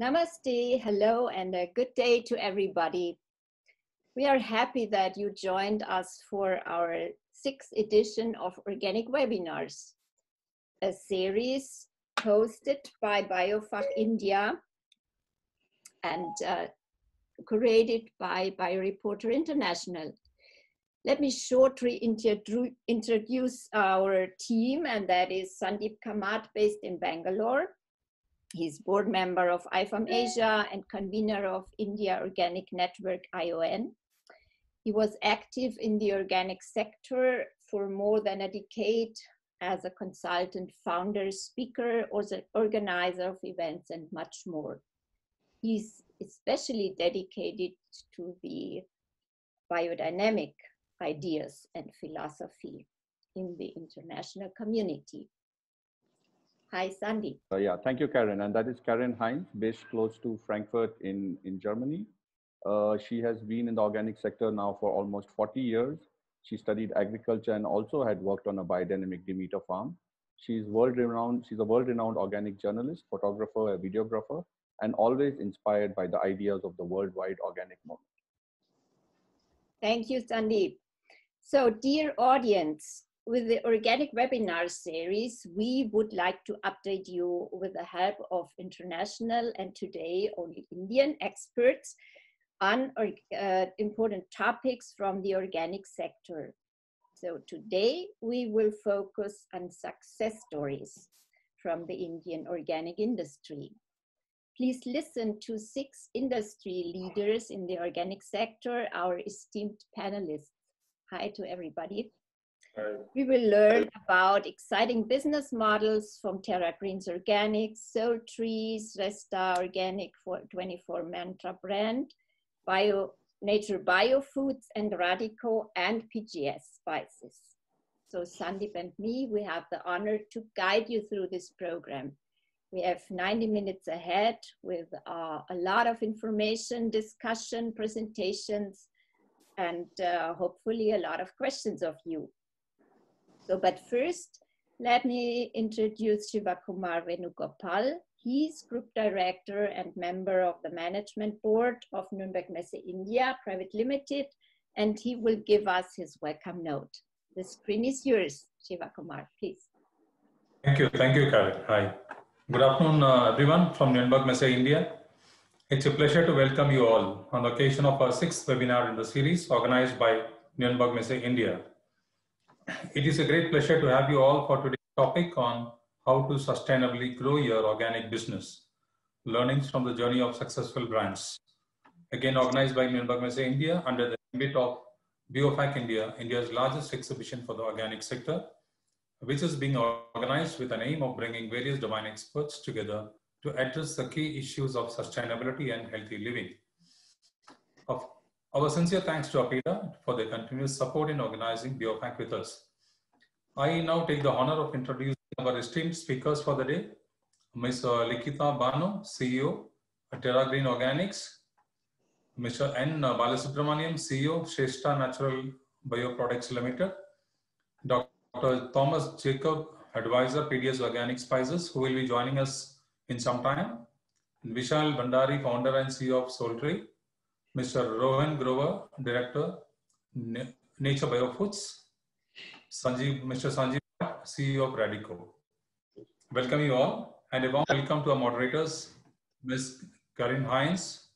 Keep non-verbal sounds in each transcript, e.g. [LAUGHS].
Namaste, hello, and a good day to everybody. We are happy that you joined us for our sixth edition of Organic Webinars, a series hosted by BioFach India and uh, created by BioReporter International. Let me shortly introduce our team, and that is Sandeep Kamat, based in Bangalore. He's board member of IFOAM Asia and convener of India Organic Network ION. He was active in the organic sector for more than a decade as a consultant, founder, speaker, or organizer of events, and much more. He's especially dedicated to the biodynamic ideas and philosophy in the international community. Hi, Sandy. Yeah, thank you, Karen. And that is Karin Heinz, based close to Frankfurt in, in Germany. Uh, she has been in the organic sector now for almost 40 years. She studied agriculture and also had worked on a biodynamic Demeter farm. She's world-renowned. She's a world-renowned organic journalist, photographer, a videographer, and always inspired by the ideas of the worldwide organic movement. Thank you, Sandeep. So, dear audience, with the organic webinar series, we would like to update you with the help of international and today only Indian experts on uh, important topics from the organic sector. So today we will focus on success stories from the Indian organic industry. Please listen to six industry leaders in the organic sector, our esteemed panelists. Hi to everybody. We will learn about exciting business models from Terra Greens Organics, Soul Trees, Sresta Organic for 24 Mantra brand, Bio Nature Biofoods, and Radico and PGS Spices. So Sandeep and me, we have the honor to guide you through this program. We have 90 minutes ahead with uh, a lot of information, discussion, presentations, and uh, hopefully a lot of questions of you. So, but first, let me introduce Shivakumar Venugopal. He's Group Director and member of the Management Board of Nuremberg Messe India Private Limited, and he will give us his welcome note. The screen is yours, Shivakumar, please. Thank you. Thank you, Karen. Hi. Good afternoon, uh, everyone from Nuremberg Messe India. It's a pleasure to welcome you all on the occasion of our sixth webinar in the series organized by Nuremberg Messe India. It is a great pleasure to have you all for today's topic on how to sustainably grow your organic business. Learnings from the journey of successful brands. Again, organized by Nuremberg Messe India under the ambit of BioFach India, India's largest exhibition for the organic sector, which is being organized with an aim of bringing various domain experts together to address the key issues of sustainability and healthy living. Of our sincere thanks to APEDA for their continuous support in organizing BioFach with us. I now take the honor of introducing our esteemed speakers for the day. Ms. Uh, Likitha Bhanu, CEO, Terra Green Organics, Mr. N. Uh, Balasubramaniam, CEO, Sresta Natural Bioproducts Limited, Dr. Thomas Jacob, Advisor, PGS Organic Spices, who will be joining us in some time, Vishal Bandhari, Founder and CEO of Soultree, Mr. Rohan Grover, Director, Nature Biofoods, Sanjeev, Mr. Sanjeev, CEO of Radico. Welcome you all, and a warm welcome to our moderators, Ms. Karin Heinz,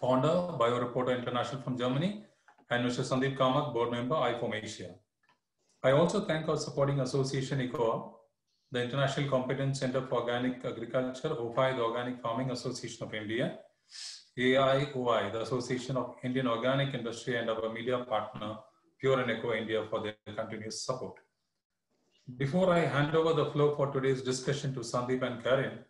founder, BioReporter International from Germany, and Mr. Sandeep Kamath, board member, IFOAM Asia. I also thank our supporting association, ICCOA, the International Competence Center for Organic Agriculture, OFI, the Organic Farming Association of India, AIOI, the Association of Indian Organic Industry, and our media partner, Pure and Eco India, for their continuous support. Before I hand over the floor for today's discussion to Sandeep and Karin,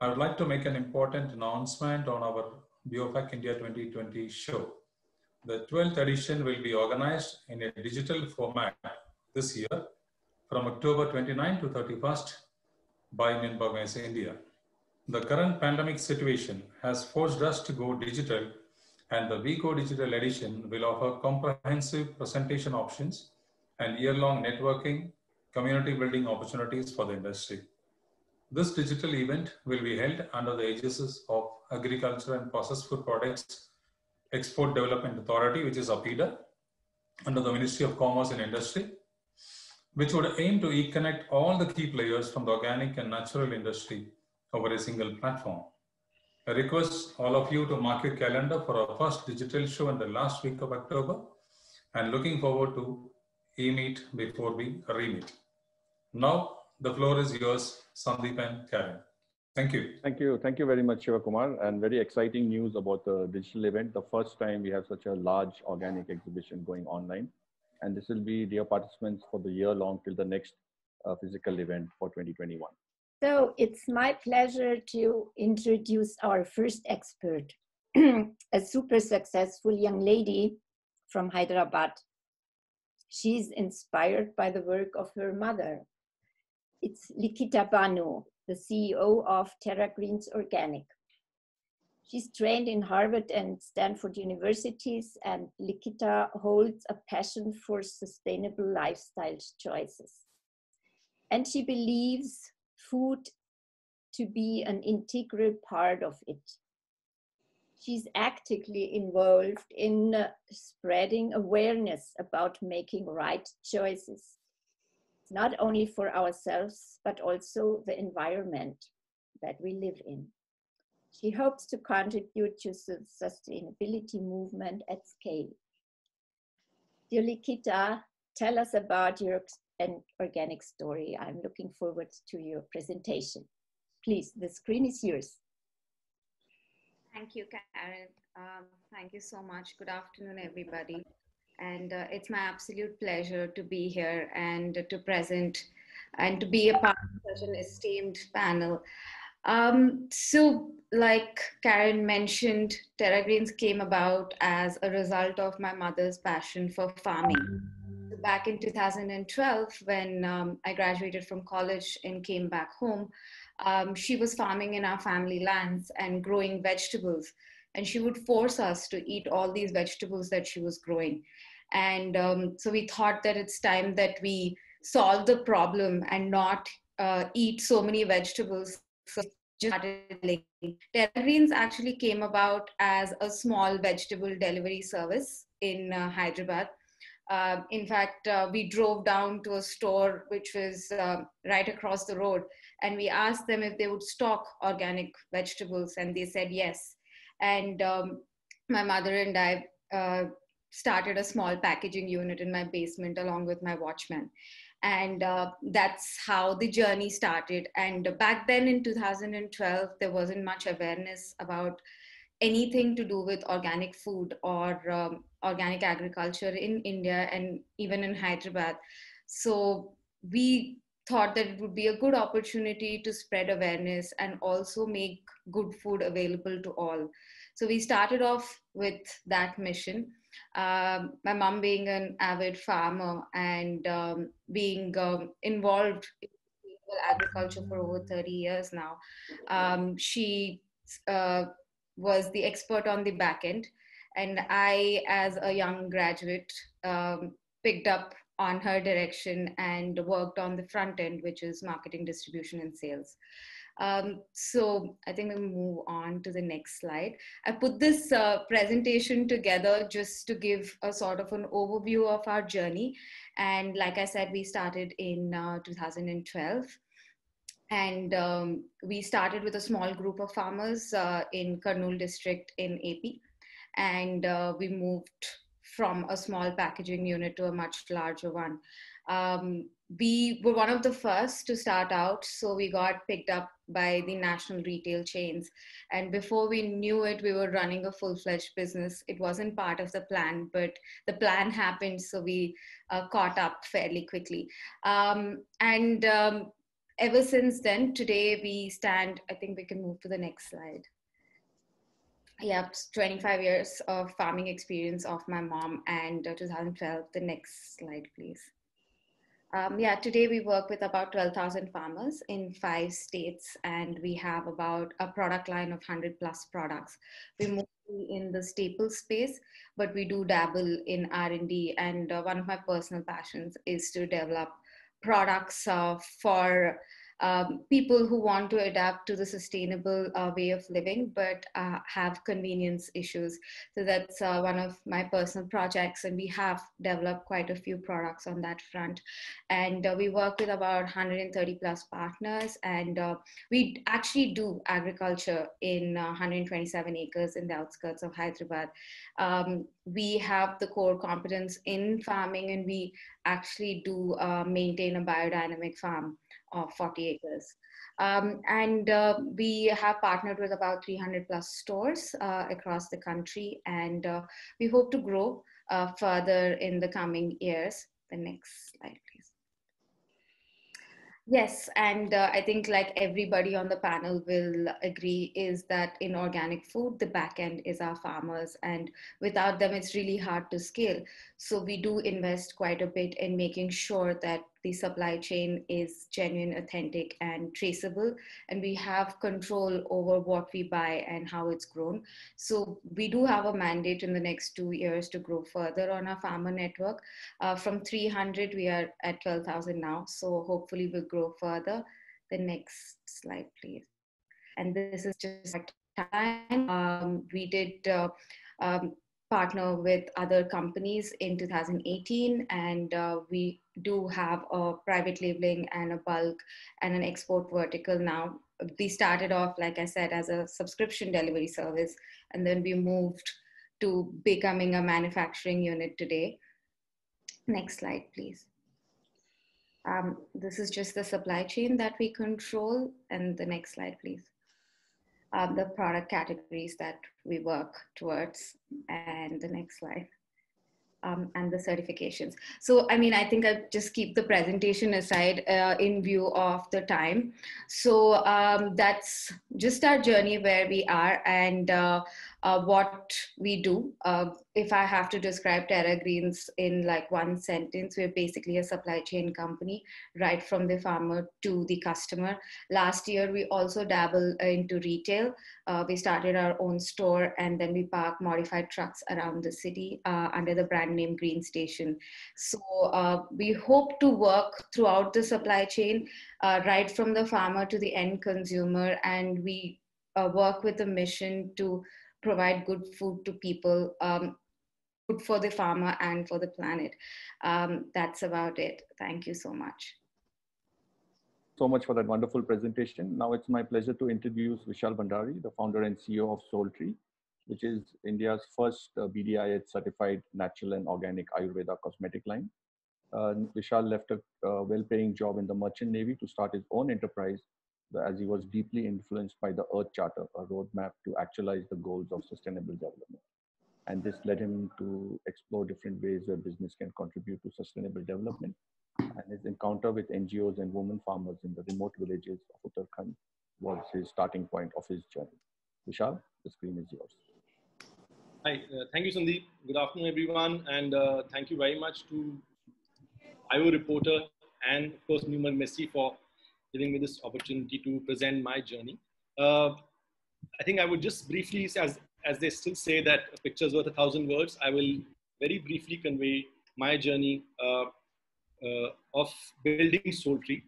I would like to make an important announcement on our BioFach India 2020 show. The 12th edition will be organized in a digital format this year from October 29 to 31st by Nuremberg India. The current pandemic situation has forced us to go digital and the We Go Digital edition will offer comprehensive presentation options and year-long networking, community building opportunities for the industry. this digital event will be held under the aegis of Agriculture and Processed Food Products Export Development Authority, which is APEDA, under the Ministry of Commerce and Industry, which would aim to e-connect all the key players from the organic and natural industry over a single platform. I request all of you to mark your calendar for our first digital show in the last week of October and looking forward to e-meet before we re-meet. Now, the floor is yours, Sandeep and Karen. Thank you. Thank you. Thank you very much, Shivakumar. And very exciting news about the digital event. The first time we have such a large organic exhibition going online. And this will be dear participants for the year long till the next uh, physical event for 2021. So it's my pleasure to introduce our first expert, [CLEARS THROAT] a super successful young lady from Hyderabad. She's inspired by the work of her mother. It's Likitha Bhanu, the CEO of Terra Greens Organic. She's trained in Harvard and Stanford universities, and Likitha holds a passion for sustainable lifestyle choices. And she believes food to be an integral part of it. She's actively involved in uh, spreading awareness about making right choices not only for ourselves, but also the environment that we live in. She hopes to contribute to the sustainability movement at scale. Dear Likitha, tell us about your organic story. I'm looking forward to your presentation. Please, the screen is yours. Thank you, Karen. Um, thank you so much. Good afternoon, everybody and uh, it's my absolute pleasure to be here and to present and to be a part of such an esteemed panel. Um, so, like Karen mentioned, Terra Greens came about as a result of my mother's passion for farming. Back in 2012, when um, I graduated from college and came back home, um, she was farming in our family lands and growing vegetables. And she would force us to eat all these vegetables that she was growing. And um, so we thought that it's time that we solve the problem and not uh, eat so many vegetables. So just started Terra Greens actually came about as a small vegetable delivery service in uh, Hyderabad. Uh, in fact, uh, we drove down to a store which was uh, right across the road and we asked them if they would stock organic vegetables and they said yes. And um, my mother and I uh, started a small packaging unit in my basement along with my watchman and uh, that's how the journey started and back then in 2012 there wasn't much awareness about anything to do with organic food or um, organic agriculture in india and even in hyderabad. So we thought that it would be a good opportunity to spread awareness and also make good food available to all. So we started off with that mission. Um, my mom being an avid farmer and um, being um, involved in agriculture for over 30 years now, um, she uh, was the expert on the back end. And I, as a young graduate, um, picked up on her direction and worked on the front end, which is marketing, distribution, and sales. Um, so I think we'll move on to the next slide. I put this uh, presentation together just to give a sort of an overview of our journey. And like I said, we started in uh, 2012 and um, we started with a small group of farmers uh, in Kurnool district in AP. And uh, we moved from a small packaging unit to a much larger one. Um, we were one of the first to start out, so we got picked up by the national retail chains. And before we knew it, we were running a full fledged business. It wasn't part of the plan, but the plan happened, so we uh, caught up fairly quickly. Um, and um, ever since then, today we stand, I think we can move to the next slide. Yeah, 25 years of farming experience of my mom and uh, 2012. The next slide, please. Um, yeah, today we work with about 12,000 farmers in five states, and we have about a product line of 100 plus products. We mostly in the staple space, but we do dabble in R&D, and uh, one of my personal passions is to develop products uh, for um, people who want to adapt to the sustainable uh, way of living but uh, have convenience issues. So that's uh, one of my personal projects, and we have developed quite a few products on that front. And uh, we work with about 130 plus partners, and uh, we actually do agriculture in 127 acres in the outskirts of Hyderabad. Um, we have the core competence in farming, and we actually do maintain a biodynamic farm of 40 acres. Um, and uh, we have partnered with about 300 plus stores uh, across the country, and uh, we hope to grow uh, further in the coming years. The next slide. Yes, and uh, I think like everybody on the panel will agree is that in organic food, the back end is our farmers and without them, it's really hard to scale. So we do invest quite a bit in making sure that the supply chain is genuine, authentic, and traceable. And we have control over what we buy and how it's grown. So we do have a mandate in the next two years to grow further on our farmer network. Uh, from 300, we are at 12,000 now. So hopefully we'll grow further. The next slide, please. And this is just time. Um, we did uh, um, partner with other companies in 2018 and uh, we do have a private labeling and a bulk and an export vertical now. We started off like i said as a subscription delivery service and then we moved to becoming a manufacturing unit today. Next slide please. Um, this is just the supply chain that we control. And the next slide please um, the product categories that we work towards. And the next slide. Um, and the certifications. So, I mean, I think I'll just keep the presentation aside uh, in view of the time. So um, that's just our journey where we are and uh, uh, what we do. Uh, if I have to describe Terra Greens in like one sentence, we're basically a supply chain company, right from the farmer to the customer. Last year, we also dabble into retail. Uh, we started our own store and then we park modified trucks around the city uh, under the brand name Green Station. So uh, we hope to work throughout the supply chain, uh, right from the farmer to the end consumer, and we work with a mission to provide good food to people, um, good for the farmer and for the planet. Um, that's about it. Thank you so much. So much for that wonderful presentation. Now it's my pleasure to introduce Vishal Bandhari, the founder and CEO of Soultree, which is India's first uh, BDIH certified natural and organic Ayurveda cosmetic line. Uh, Vishal left a uh, well-paying job in the Merchant Navy to start his own enterprise as he was deeply influenced by the Earth Charter, a roadmap to actualize the goals of sustainable development. And this led him to explore different ways where business can contribute to sustainable development. And his encounter with NGOs and women farmers in the remote villages of Uttarakhand was his starting point of his journey. Vishal, the screen is yours. Hi, uh, thank you, Sandeep. Good afternoon, everyone. And uh, thank you very much to IO Reporter and, of course, Nuremberg Messe for giving me this opportunity to present my journey. Uh, I think I would just briefly, as, as they still say that a picture is worth a thousand words, I will very briefly convey my journey uh, uh, of building Soultree.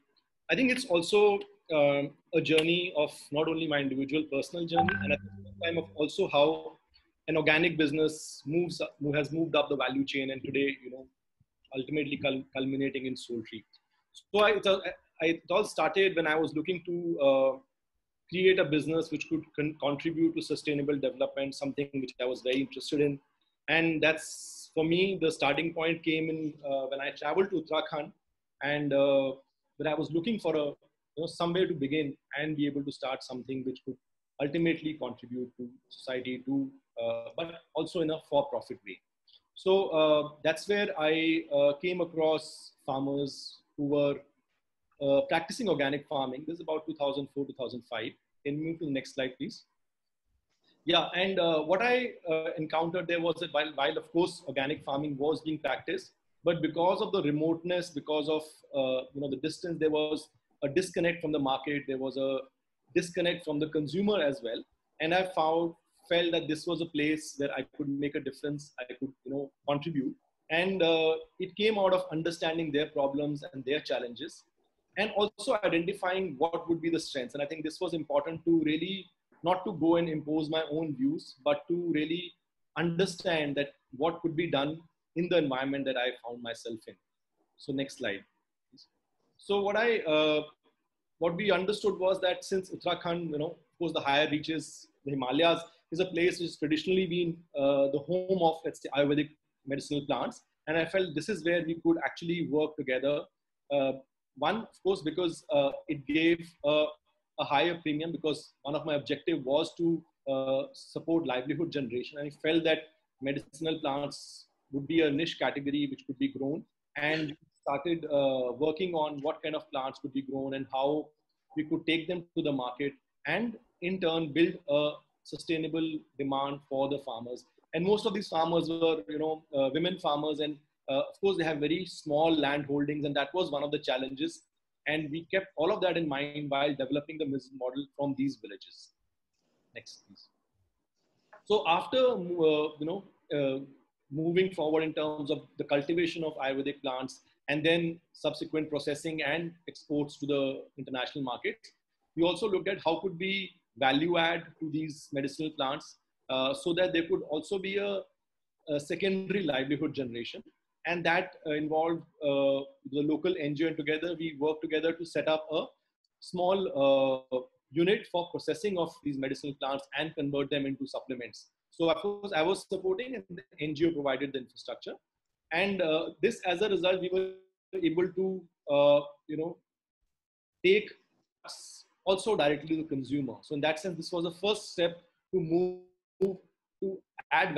I think it's also um, a journey of not only my individual personal journey, and at the same time of also how an organic business moves up, has moved up the value chain, and today, you know, ultimately culminating in Soultree. So I, a, I, it all started when I was looking to uh, create a business which could con- contribute to sustainable development, something which I was very interested in. And that's for me, the starting point came in uh, when I traveled to Uttarakhand and uh, when I was looking for a you know, somewhere to begin and be able to start something which could ultimately contribute to society, to uh, but also in a for-profit way. So uh, that's where I uh, came across farmers who were uh, practicing organic farming. This is about 2004, 2005. Can you move to the next slide, please? Yeah, and uh, what I uh, encountered there was that while, while, of course, organic farming was being practiced, but because of the remoteness, because of uh, you know the distance, there was a disconnect from the market. There was a disconnect from the consumer as well. And I found felt that this was a place where I could make a difference. I could you know contribute, and uh, it came out of understanding their problems and their challenges and also identifying what would be the strengths. And I think this was important to really not to go and impose my own views, but to really understand that what could be done in the environment that I found myself in. So next slide. So what I uh, what we understood was that since Uttarakhand, you know, of course, the higher reaches, the Himalayas is a place which has traditionally been uh, the home of let's say Ayurvedic medicinal plants, and I felt this is where we could actually work together. Uh, one, of course, because uh, it gave a higher premium because one of my objective was to uh, support livelihood generation. And I felt that medicinal plants would be a niche category which could be grown and started uh, working on what kind of plants could be grown and how we could take them to the market and in turn build a sustainable demand for the farmers and most of these farmers were you know uh, women farmers and uh, of course they have very small land holdings and that was one of the challenges. And we kept all of that in mind while developing the model from these villages. Next please. So after uh, you know uh, moving forward in terms of the cultivation of ayurvedic plants and then subsequent processing and exports to the international market we also looked at how could we value add to these medicinal plants uh, so that there could also be a, a secondary livelihood generation. And that uh, involved uh, the local NGO and together we worked together to set up a small uh, unit for processing of these medicinal plants and convert them into supplements. So of course I was supporting and the NGO provided the infrastructure. And uh, this as a result, we were able to, you know, take also directly to the consumer. So in that sense, this was the first step to move to add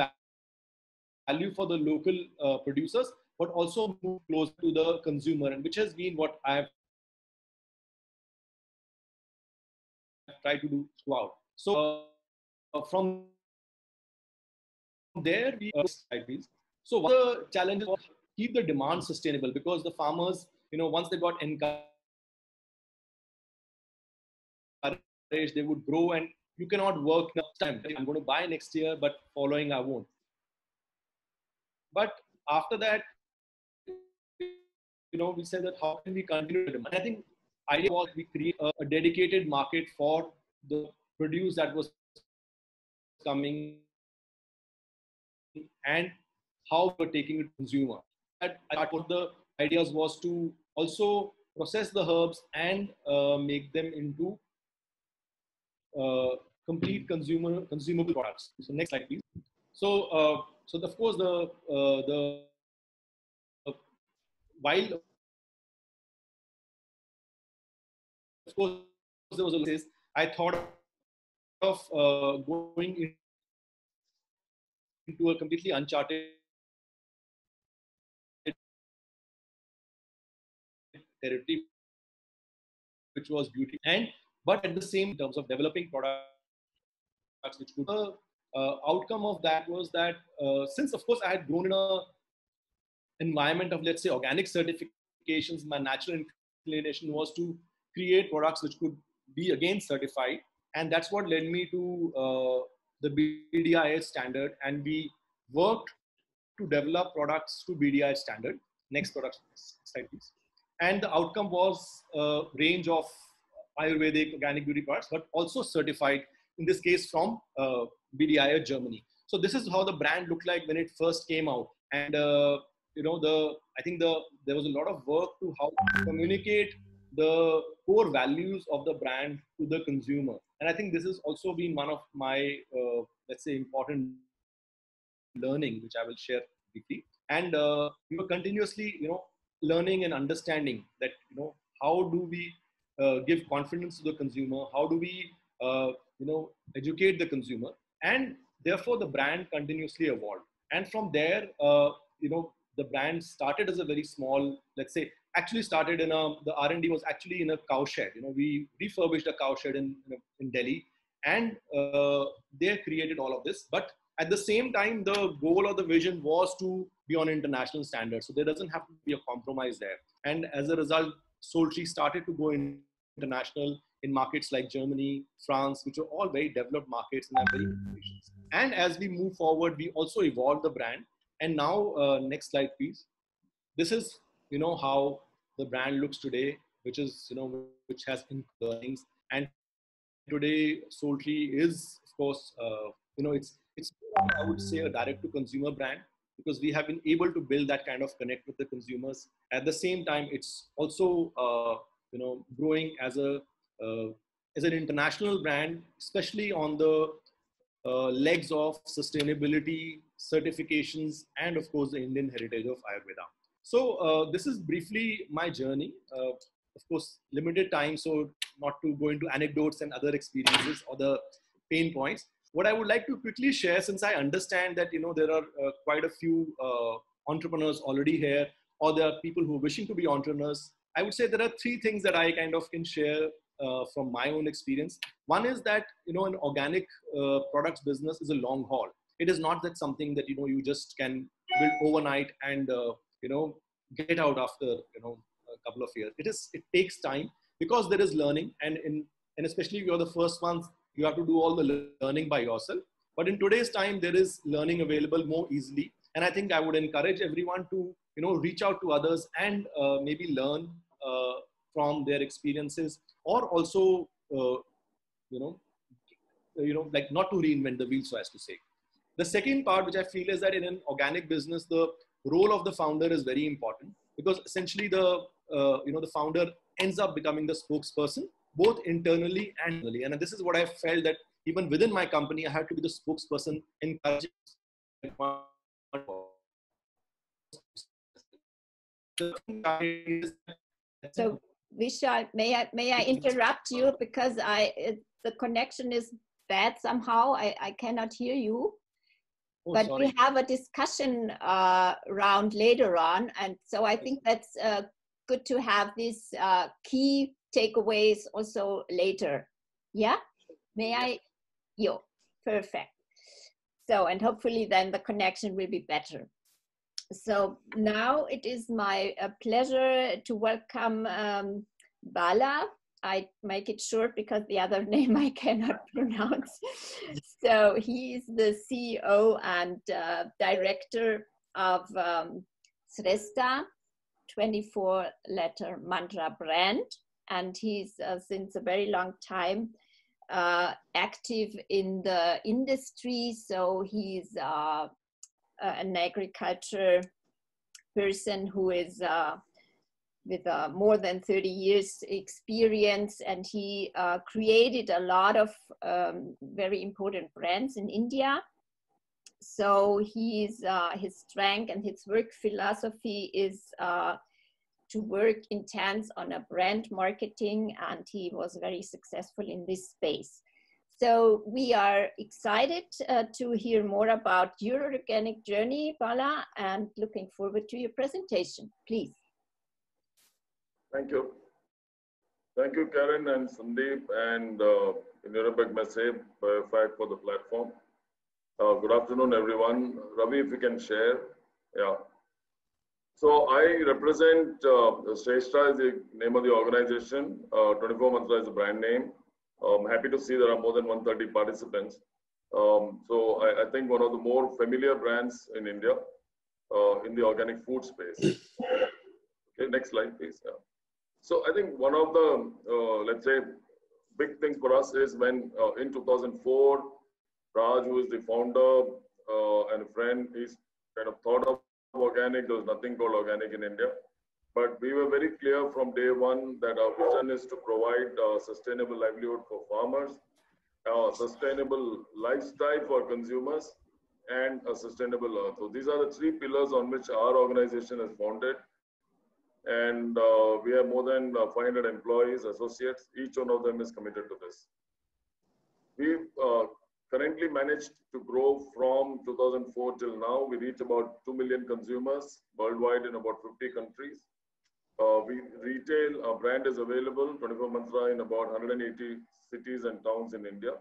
value for the local uh, producers, but also move closer to the consumer, and which has been what I have tried to do throughout. So uh, from there, we uh, so one of the challenges was keep the demand sustainable because the farmers, you know, once they got encouraged, they would grow and you cannot work next time. I'm going to buy next year, but following I won't. But after that, you know, we said that how can we continue to demand? I think idea was we create a, a dedicated market for the produce that was coming and how we're taking it to consumer. That of the ideas was to also process the herbs and uh, make them into uh, complete consumer consumable products. So next slide, please. So, uh, so of course the uh, the while of course there was a case, I thought of uh, going into a completely uncharted territory, which was beauty and but at the same terms of developing products which could uh, outcome of that was that uh, since of course i had grown in a environment of let's say organic certifications my natural inclination was to create products which could be again certified. And that's what led me to uh, the BDIH standard. And we worked to develop products to bdi standard. Next product slide please. And the outcome was a range of Ayurvedic organic beauty products, but also certified in this case from uh, BDI Germany. So this is how the brand looked like when it first came out. And uh, you know, the I think the there was a lot of work to how to communicate the core values of the brand to the consumer. And I think this has also been one of my uh, let's say important learning, which I will share briefly. And uh, we were continuously, you know, learning and understanding that you know how do we uh, give confidence to the consumer? How do we, uh, you know, educate the consumer? And therefore, the brand continuously evolved. And from there, uh, you know, the brand started as a very small, let's say, actually started in a, the R&D was actually in a cow shed. You know, we refurbished a cow shed in, in Delhi and uh, they created all of this. But at the same time, the goal or the vision was to be on international standards. So there doesn't have to be a compromise there. And as a result, Soultree started to go international in markets like Germany, France, which are all very developed markets and very conditions. And as we move forward, we also evolve the brand. And now, uh, next slide, please. This is, you know, how the brand looks today. which is you know which has learnings. And today, Soultree is of course uh, you know it's it's I would say a direct to consumer brand because we have been able to build that kind of connect with the consumers. At the same time, it's also uh, you know growing as a as an international brand, especially on the uh, legs of sustainability certifications and of course the Indian heritage of Ayurveda. So uh, this is briefly my journey. Uh, of course, limited time, so not to go into anecdotes and other experiences or the pain points. What I would like to quickly share, since I understand that you know there are uh, quite a few uh, entrepreneurs already here, or there are people who are wishing to be entrepreneurs. I would say there are three things that I kind of can share uh, from my own experience. One is that you know an organic uh, products business is a long haul. It is not that something that you know you just can build overnight and uh, you know get out after you know a couple of years. It is it takes time because there is learning and in and especially if you're the first ones you have to do all the learning by yourself. But in today's time there is learning available more easily and I think I would encourage everyone to you know reach out to others and uh, maybe learn uh, from their experiences or also uh, you know you know like not to reinvent the wheel so as to say. The second part which i feel is that in an organic business the role of the founder is very important because essentially the uh, you know the founder ends up becoming the spokesperson both internally and externally. And this is what i felt that even within my company i had to be the spokesperson encouraging so Vishal, may I may I interrupt you because I it, the connection is bad somehow. I, I cannot hear you. Oh, but sorry. we have a discussion uh, round later on, and so I think that's uh, good to have these uh, key takeaways also later. Yeah, may I? Yo, perfect. So, and hopefully then the connection will be better so now it is my uh, pleasure to welcome um, Bala. I make it short because the other [LAUGHS] name I cannot [LAUGHS] pronounce. so he is the CEO and uh, director of um, Sresta, 24 letter mantra brand. And he's uh, since a very long time uh, active in the industry. So he's uh, an agriculture person who is uh, with uh, more than 30 years experience and he uh, created a lot of um, very important brands in India. So he's, uh, his strength and his work philosophy is uh, to work intense on a brand marketing and he was very successful in this space. So we are excited uh, to hear more about your organic journey, Bala, and looking forward to your presentation. Please. Thank you. Thank you, Karen and Sandeep and uh, Messe for the platform. Uh, good afternoon, everyone. Ravi, if you can share. Yeah. So I represent uh, Sresta is the name of the organization. Uh, 24 Mantra is the brand name. I'm happy to see there are more than 130 participants. Um, so I, I, think one of the more familiar brands in India uh, in the organic food space. Okay, next slide, please. Yeah. So I think one of the, uh, let's say, big things for us is when uh, in 2004, Raj, who is the founder uh, and a friend, he's kind of thought of organic. There was nothing called organic in India. But we were very clear from day one that our vision is to provide uh, sustainable livelihood for farmers, uh, sustainable lifestyle for consumers, and a sustainable earth. So these are the three pillars on which our organization is founded. And uh, we have more than uh, 500 employees, associates. Each one of them is committed to this. We uh, currently managed to grow from 2004 till now. We reach about 2 million consumers worldwide in about 50 countries. Uh, we retail, our brand is available, 24 Mantra in about 180 cities and towns in India.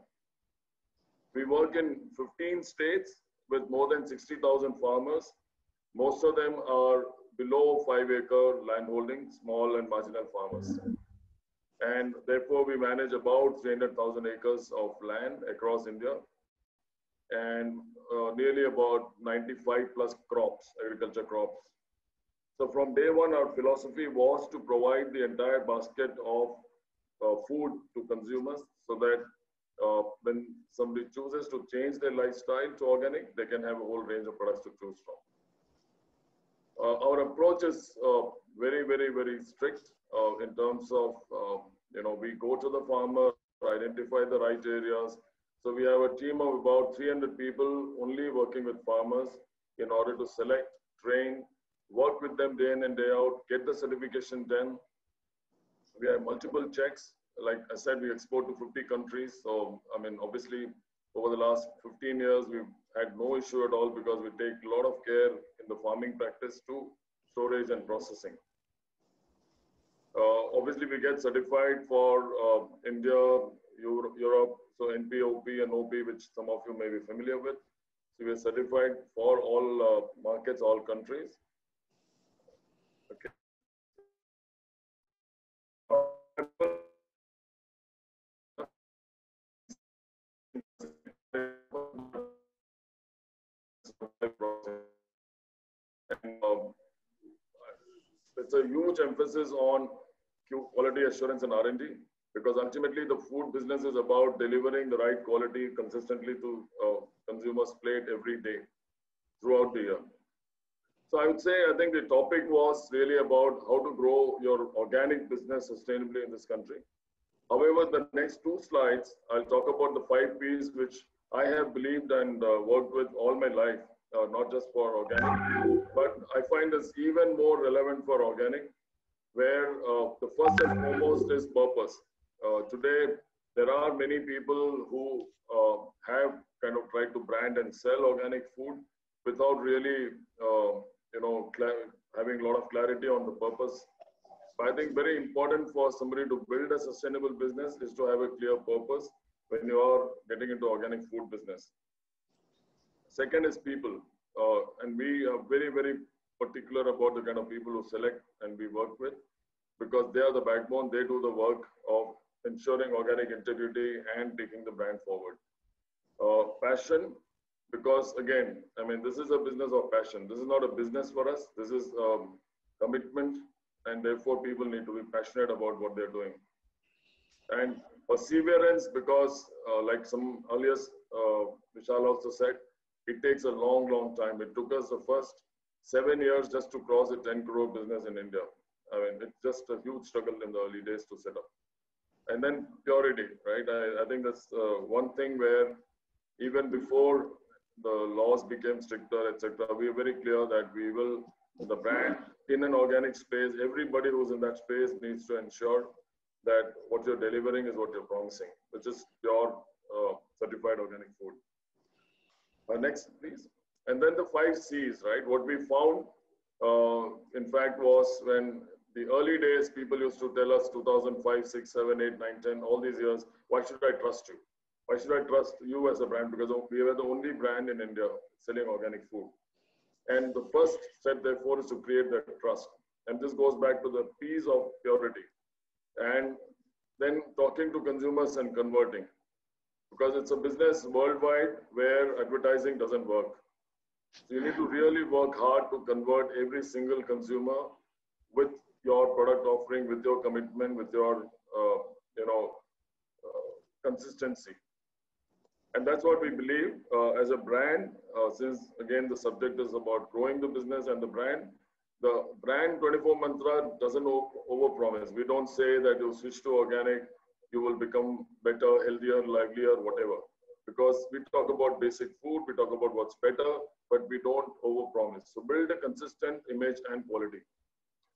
We work in 15 states with more than 60,000 farmers. Most of them are below five acre land holding, small and marginal farmers. And therefore we manage about 300,000 acres of land across India and uh, nearly about 95 plus crops, agriculture crops So from day one, our philosophy was to provide the entire basket of uh, food to consumers so that uh, when somebody chooses to change their lifestyle to organic, they can have a whole range of products to choose from. Uh, our approach is uh, very, very, very strict uh, in terms of, um, you know, we go to the farmer, identify the right areas. So we have a team of about 300 people only working with farmers in order to select, train, work with them day in and day out, get the certification done. We have multiple checks. Like I said, we export to 50 countries. So, I mean, obviously, over the last 15 years, we've had no issue at all because we take a lot of care in the farming practice to storage and processing. Uh, obviously, we get certified for uh, India, Euro Europe, so NPOP and NOP, which some of you may be familiar with. So we are certified for all uh, markets, all countries. It's a huge emphasis on quality assurance and R&D because ultimately the food business is about delivering the right quality consistently to uh, consumers' plate every day throughout the year. So I would say I think the topic was really about how to grow your organic business sustainably in this country. However, the next two slides, I'll talk about the five P's which I have believed and uh, worked with all my life, uh, not just for organic, but I find this even more relevant for organic, where uh, the first and foremost is purpose. Uh, today, there are many people who uh, have kind of tried to brand and sell organic food without really, uh, you know, having a lot of clarity on the purpose. But I think very important for somebody to build a sustainable business is to have a clear purpose when you are getting into organic food business. Second is people. Uh, and we are very, very particular about the kind of people who select and we work with because they are the backbone. They do the work of ensuring organic integrity and taking the brand forward. Uh, passion, because again, I mean, this is a business of passion. This is not a business for us. This is um, commitment, and therefore people need to be passionate about what they're doing. And perseverance, because uh, like some earlier, uh, Vishal also said, it takes a long, long time. It took us the first seven years just to cross a 10 crore business in India. I mean, it's just a huge struggle in the early days to set up. And then purity, right? I, I think that's uh, one thing where even before the laws became stricter, etc., we are very clear that we will, the brand in an organic space, everybody who's in that space needs to ensure that what you're delivering is what you're promising, which is your uh, certified organic food. Uh, next, please. And then the five C's, right? What we found, uh, in fact, was when the early days, people used to tell us 2005, 6, 7, 8, 9, 10, all these years, why should I trust you? Why should I trust you as a brand? Because we were the only brand in India selling organic food. And the first step, therefore, is to create that trust. And this goes back to the piece of purity. And then talking to consumers and converting. Because it's a business worldwide where advertising doesn't work. So you need to really work hard to convert every single consumer with your product offering, with your commitment, with your, uh, you know, uh, consistency. And that's what we believe uh, as a brand, uh, since again, the subject is about growing the business and the brand. The brand 24 Mantra doesn't over promise. We don't say that you switch to organic, you will become better, healthier, livelier, whatever. Because we talk about basic food, we talk about what's better, but we don't over promise. So build a consistent image and quality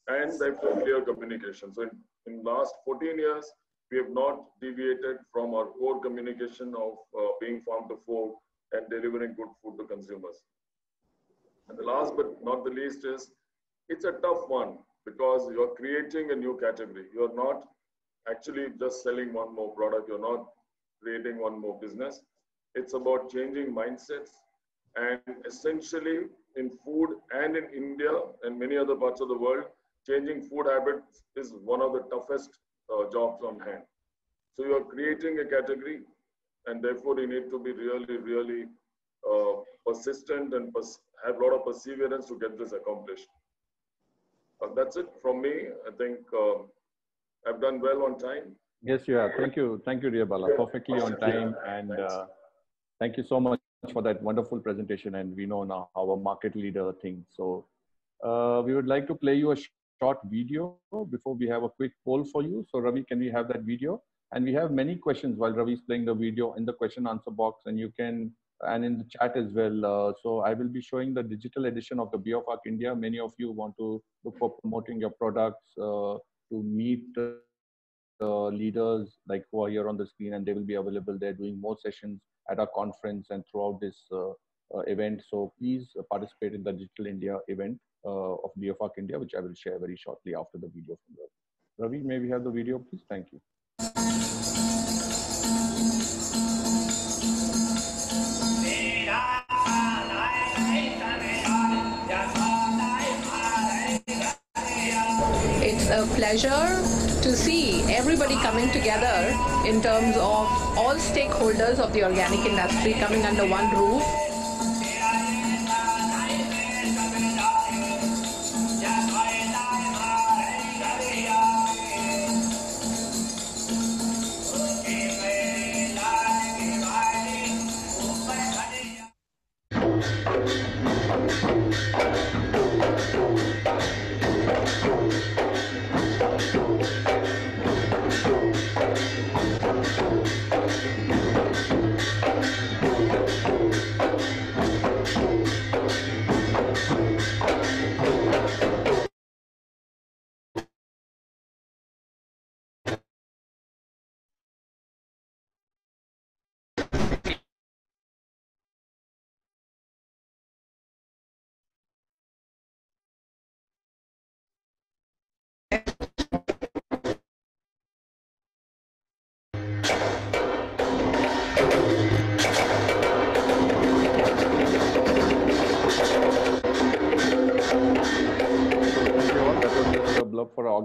and therefore clear communication. So in, in last 14 years, we have not deviated from our core communication of uh, being farm to fork and delivering good food to consumers. And the last but not the least is, it's a tough one because you're creating a new category. You're not actually just selling one more product. You're not creating one more business. It's about changing mindsets. And essentially in food and in India and many other parts of the world, changing food habits is one of the toughest uh, jobs on hand. So you are creating a category and therefore you need to be really, really uh, persistent and pers have a lot of perseverance to get this accomplished. uh, that's it from me. I think um, I've done well on time. Yes, you have. Thank you. Thank you, Riyabala. Perfectly on time. And uh, thank you so much for that wonderful presentation. And we know now how a market leader thinks. So uh, we would like to play you a short video before we have a quick poll for you. So Ravi, can we have that video? And we have many questions while Ravi is playing the video in the question answer box and you can, and in the chat as well. Uh, so I will be showing the digital edition of the BioFach India. Many of you want to look for promoting your products uh, to meet uh, leaders like who are here on the screen and they will be available there doing more sessions at our conference and throughout this uh, uh, event. So please participate in the Digital India event Uh, of BioFach India, which I will share very shortly after the video from Ravi. Ravi, may we have the video, please? Thank you. It's a pleasure to see everybody coming together in terms of all stakeholders of the organic industry coming under one roof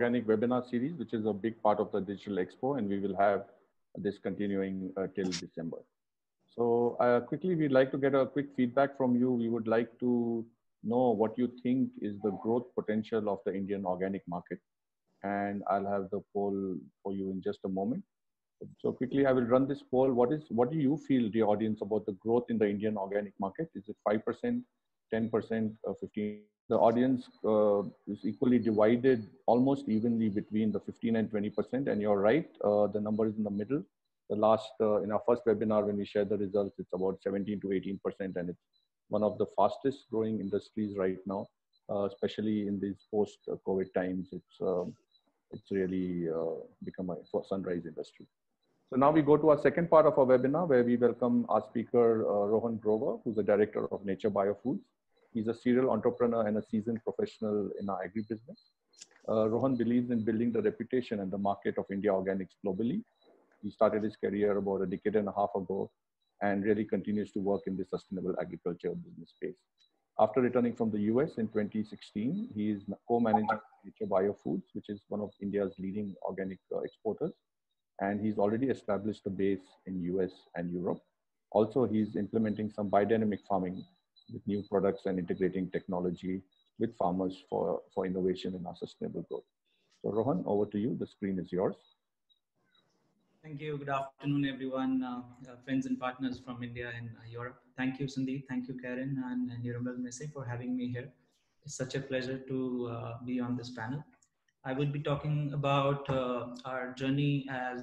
organic webinar series, which is a big part of the digital expo, and we will have this continuing uh, till December. So uh, quickly, we'd like to get a quick feedback from you. We would like to know what you think is the growth potential of the Indian organic market. And I'll have the poll for you in just a moment. So quickly, I will run this poll. What is what do you feel, the audience, about the growth in the Indian organic market? Is it 5%, 10%, or 15 the audience uh, is equally divided almost evenly between the 15 and 20%. And you're right, uh, the number is in the middle. The last, uh, in our first webinar, when we shared the results, it's about 17 to 18%. And it's one of the fastest growing industries right now, uh, especially in these post-COVID times. It's, um, it's really uh, become a sunrise industry. So now we go to our second part of our webinar where we welcome our speaker, uh, Rohan Grover, who's the director of Nature Biofoods. He's a serial entrepreneur and a seasoned professional in our agribusiness. Uh, Rohan believes in building the reputation and the market of India organics globally. He started his career about a decade and a half ago and really continues to work in the sustainable agriculture business space. After returning from the US in 2016, he is co-managing Nature Biofoods, which is one of India's leading organic uh, exporters. And he's already established a base in US and Europe. Also, he's implementing some biodynamic farming with new products and integrating technology with farmers for, for innovation and our sustainable growth. So Rohan, over to you. The screen is yours. Thank you. Good afternoon, everyone, uh, uh, friends and partners from India and uh, Europe. Thank you, Sandeep. Thank you, Karin and, Nuremberg Messe for having me here. It's such a pleasure to uh, be on this panel. I will be talking about uh, our journey as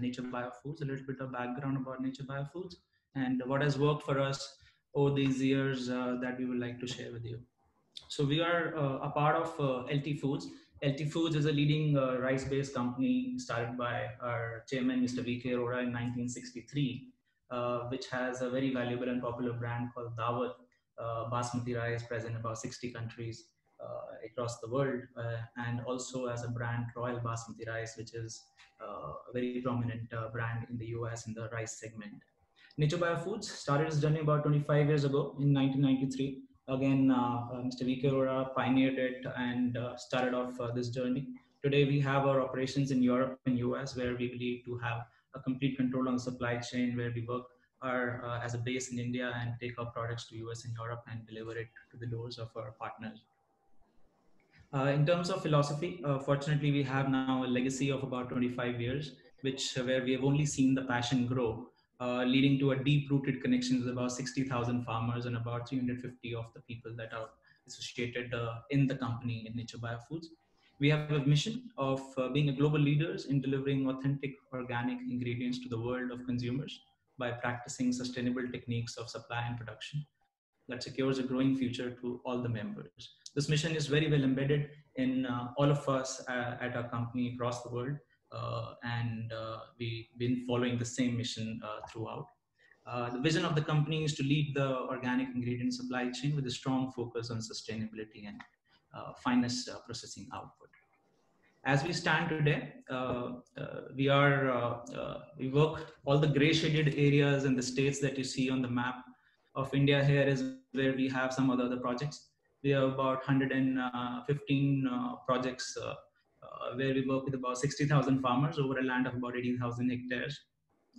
Nature Biofoods, a little bit of background about Nature Biofoods, and what has worked for us over these years uh, that we would like to share with you. So we are uh, a part of uh, LT Foods. LT Foods is a leading rice-based company started by our chairman, Mr. V.K. Arora in 1963, which has a very valuable and popular brand called Daawat uh, basmati rice present in about 60 countries uh, across the world uh, and also as a brand royal basmati rice which is a very prominent brand in the us in the rice segment Nature Biofoods started its journey about 25 years ago in 1993. Again, uh, uh Mr. V.K. Arora pioneered it and uh, started off this journey. Today, we have our operations in Europe and US where we believe to have a complete control on the supply chain where we work our, uh, as a base in India and take our products to US and Europe and deliver it to the doors of our partners. Uh, in terms of philosophy, uh, fortunately, we have now a legacy of about 25 years, which where we have only seen the passion grow, uh, leading to a deep-rooted connection with about 60,000 farmers and about 350 of the people that are associated uh, in the company in Nature Biofoods. We have a mission of uh, being a global leaders in delivering authentic organic ingredients to the world of consumers by practicing sustainable techniques of supply and production that secures a growing future to all the members. This mission is very well embedded in uh, all of us uh, at our company across the world, and uh, we've been following the same mission uh, throughout. Uh, the vision of the company is to lead the organic ingredient supply chain with a strong focus on sustainability and finest processing output as we stand today, uh, uh, we are uh, we work all the gray shaded areas in the states that you see on the map of India here is where we have some other, other projects. We have about 115 projects where we work with about 60,000 farmers over a land of about 18,000 hectares.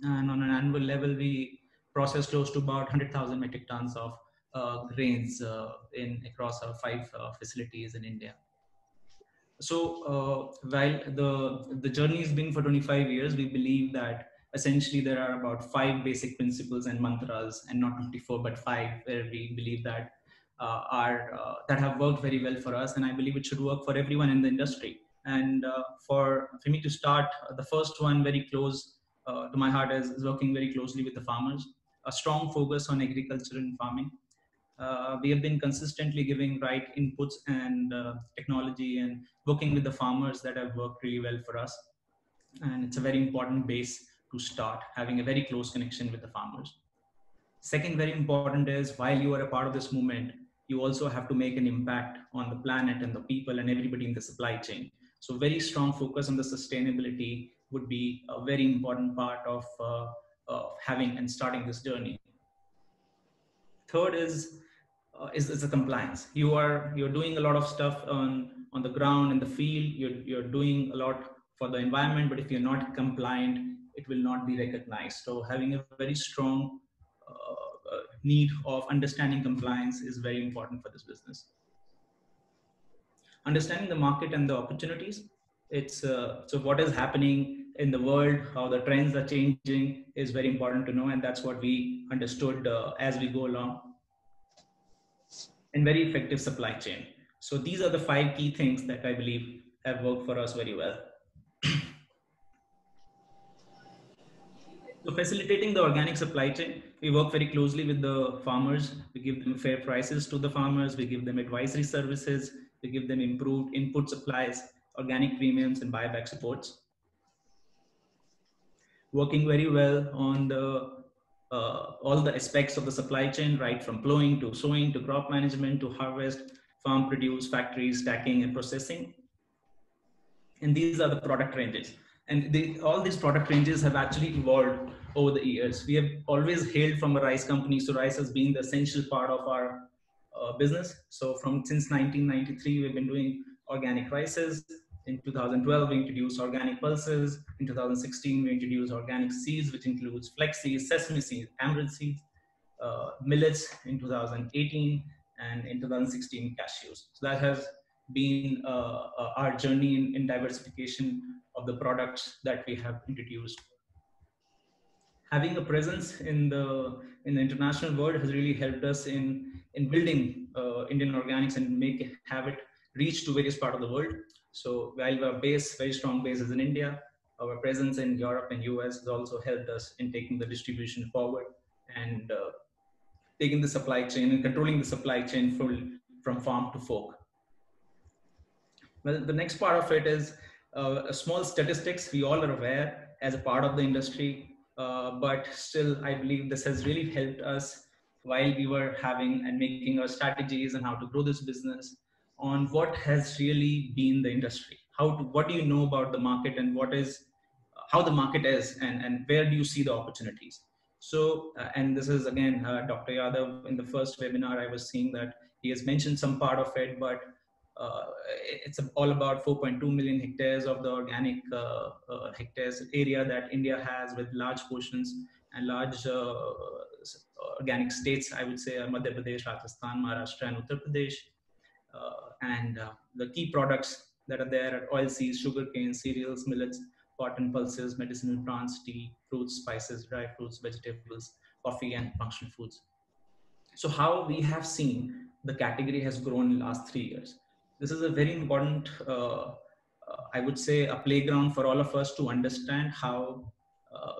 And on an annual level, we process close to about 100,000 metric tons of uh, grains uh, in across our five uh, facilities in India so uh, while the the journey has been for 25 years we believe that essentially there are about five basic principles and mantras and not 24 but five where we believe that uh, are uh, that have worked very well for us and i believe it should work for everyone in the industry and uh, for for me to start uh, the first one very close uh, to my heart is, is working very closely with the farmers a strong focus on agriculture and farming we have been consistently giving right inputs and technology and working with the farmers that have worked really well for us. And it's a very important base to start having a very close connection with the farmers. Second, very important is while you are a part of this movement, you also have to make an impact on the planet and the people and everybody in the supply chain. So very strong focus on the sustainability would be a very important part of, uh, of having and starting this journey. Third is uh, is, is the compliance. You are you're doing a lot of stuff on on the ground in the field. You're you're doing a lot for the environment, but if you're not compliant, it will not be recognized. So having a very strong uh, uh need of understanding compliance is very important for this business. Understanding the market and the opportunities. It's uh, so what is happening in the world, how the trends are changing is very important to know, and that's what we understood uh, as we go along and very effective supply chain. So these are the five key things that I believe have worked for us very well. so facilitating the organic supply chain, we work very closely with the farmers. We give them fair prices to the farmers. We give them advisory services. We give them improved input supplies, organic premiums, and buyback supports. Working very well on the uh, all the aspects of the supply chain, right from plowing to sowing to crop management to harvest, farm produce, factories, stacking, and processing. And these are the product ranges. And all these product ranges have actually evolved over the years. We have always hailed from a rice company, so rice has been the essential part of our uh, business. So from since 1993, we've been doing organic rices, in 2012, we introduced organic pulses. In 2016, we introduced organic seeds, which includes flax seeds, sesame seeds, amaranth seeds, uh, millets in 2018, and in 2016, cashews. So that has been uh, uh, our journey in, in diversification of the products that we have introduced. Having a presence in the in the international world has really helped us in in building uh, Indian organics and make have it reach to various part of the world. So while our base, very strong base is in India, our presence in Europe and US has also helped us in taking the distribution forward and uh, taking the supply chain and controlling the supply chain full, from farm to fork. Well, the next part of it is uh, a small statistics. We all are aware as a part of the industry, uh, but still, I believe this has really helped us while we were having and making our strategies and how to grow this business on what has really been the industry. How to, what do you know about the market and what is how the market is and, and where do you see the opportunities? So, uh, and this is again, uh, Dr. Yadav in the first webinar, I was seeing that he has mentioned some part of it, but uh, it's all about 4.2 million hectares of the organic uh, uh, hectares area that India has with large portions and large uh, organic states, I would say are Madhya Pradesh, Rajasthan, Maharashtra, and Uttar Pradesh uh, and uh, the key products that are there are oilseeds, sugarcane, cereals, millets, cotton pulses, medicinal plants, tea, fruits, spices, dry fruits, vegetables, coffee, and functional foods. So how we have seen the category has grown in the last three years. This is a very important, uh, I would say, a playground for all of us to understand how,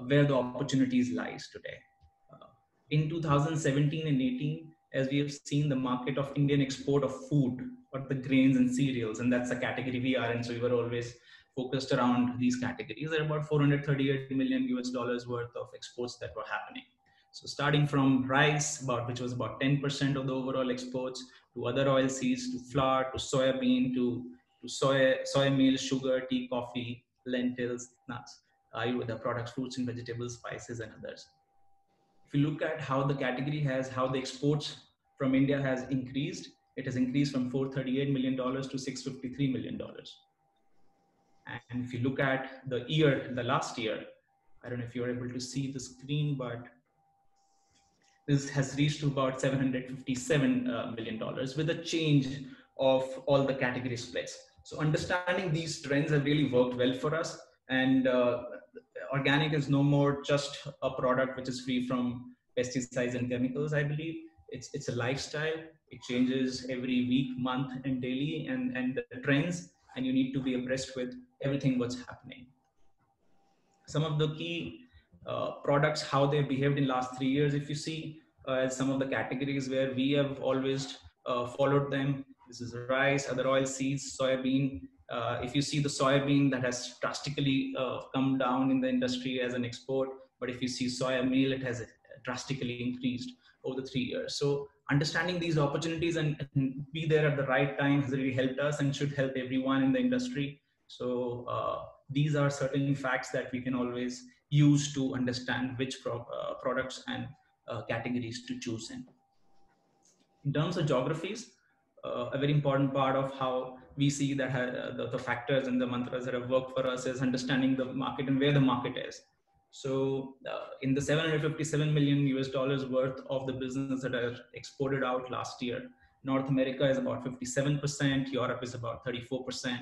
where the opportunities lies today. Uh, in 2017 and 18, as we have seen the market of Indian export of food or the grains and cereals, and that's the category we are in. So we were always focused around these categories. There are about 438 million US dollars worth of exports that were happening. So starting from rice, about which was about 10% of the overall exports, to other oil seeds, to flour, to soybean, to, to soy, soy meal, sugar, tea, coffee, lentils, nuts, Ayurveda products, fruits and vegetables, spices, and others. If you look at how the category has, how the exports from India has increased, it has increased from $438 million to $653 million. And if you look at the year, the last year, I don't know if you're able to see the screen, but this has reached to about 757 uh, million dollars with a change of all the category splits. So understanding these trends have really worked well for us. And uh, organic is no more just a product which is free from pesticides and chemicals, I believe. It's, it's a lifestyle. It changes every week, month, and daily, and, and the trends, and you need to be abreast with everything what's happening. Some of the key uh, products, how they behaved in last three years, if you see uh, some of the categories where we have always uh, followed them. This is rice, other oil seeds, soybean. Uh, if you see the soybean that has drastically uh, come down in the industry as an export, but if you see soya meal, it has drastically increased over the three years. So understanding these opportunities and, and, be there at the right time has really helped us and should help everyone in the industry. So uh, these are certain facts that we can always use to understand which pro uh, products and uh, categories to choose in. In terms of geographies, uh, a very important part of how we see that uh, the, the, factors and the mantras that have worked for us is understanding the market and where the market is. So uh, in the 757 million US dollars worth of the business that are exported out last year, North America is about 57%, Europe is about 34%.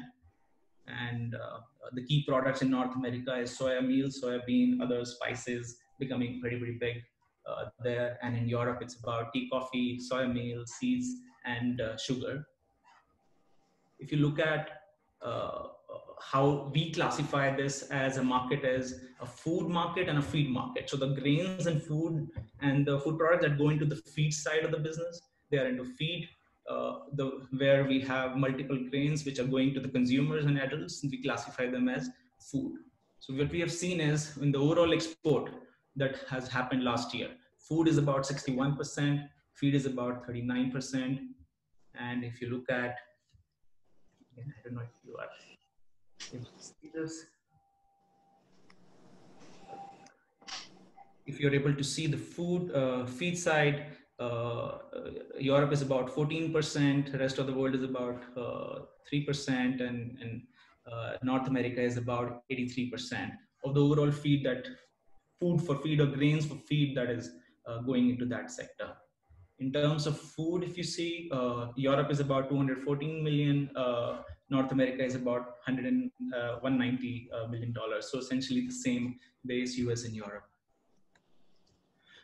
And uh, the key products in North America is soya meal, soya bean, other spices becoming very, very big uh, there. And in Europe, it's about tea, coffee, soya meal, seeds, and uh, sugar. If you look at uh, how we classify this as a market as a food market and a feed market. So the grains and food and the food products that go into the feed side of the business, they are into feed, uh, the where we have multiple grains which are going to the consumers and adults, and we classify them as food. So what we have seen is in the overall export that has happened last year, food is about 61%, feed is about 39%, and if you look at, I don't know if you are if you're able to see the food uh, feed side, uh, Europe is about 14%, the rest of the world is about uh, 3%, and, and uh, North America is about 83% of the overall feed that food for feed or grains for feed that is uh, going into that sector. In terms of food, if you see, uh, Europe is about 214 million, North America is about 100 uh, 190 uh, million dollars. So essentially the same base US and Europe.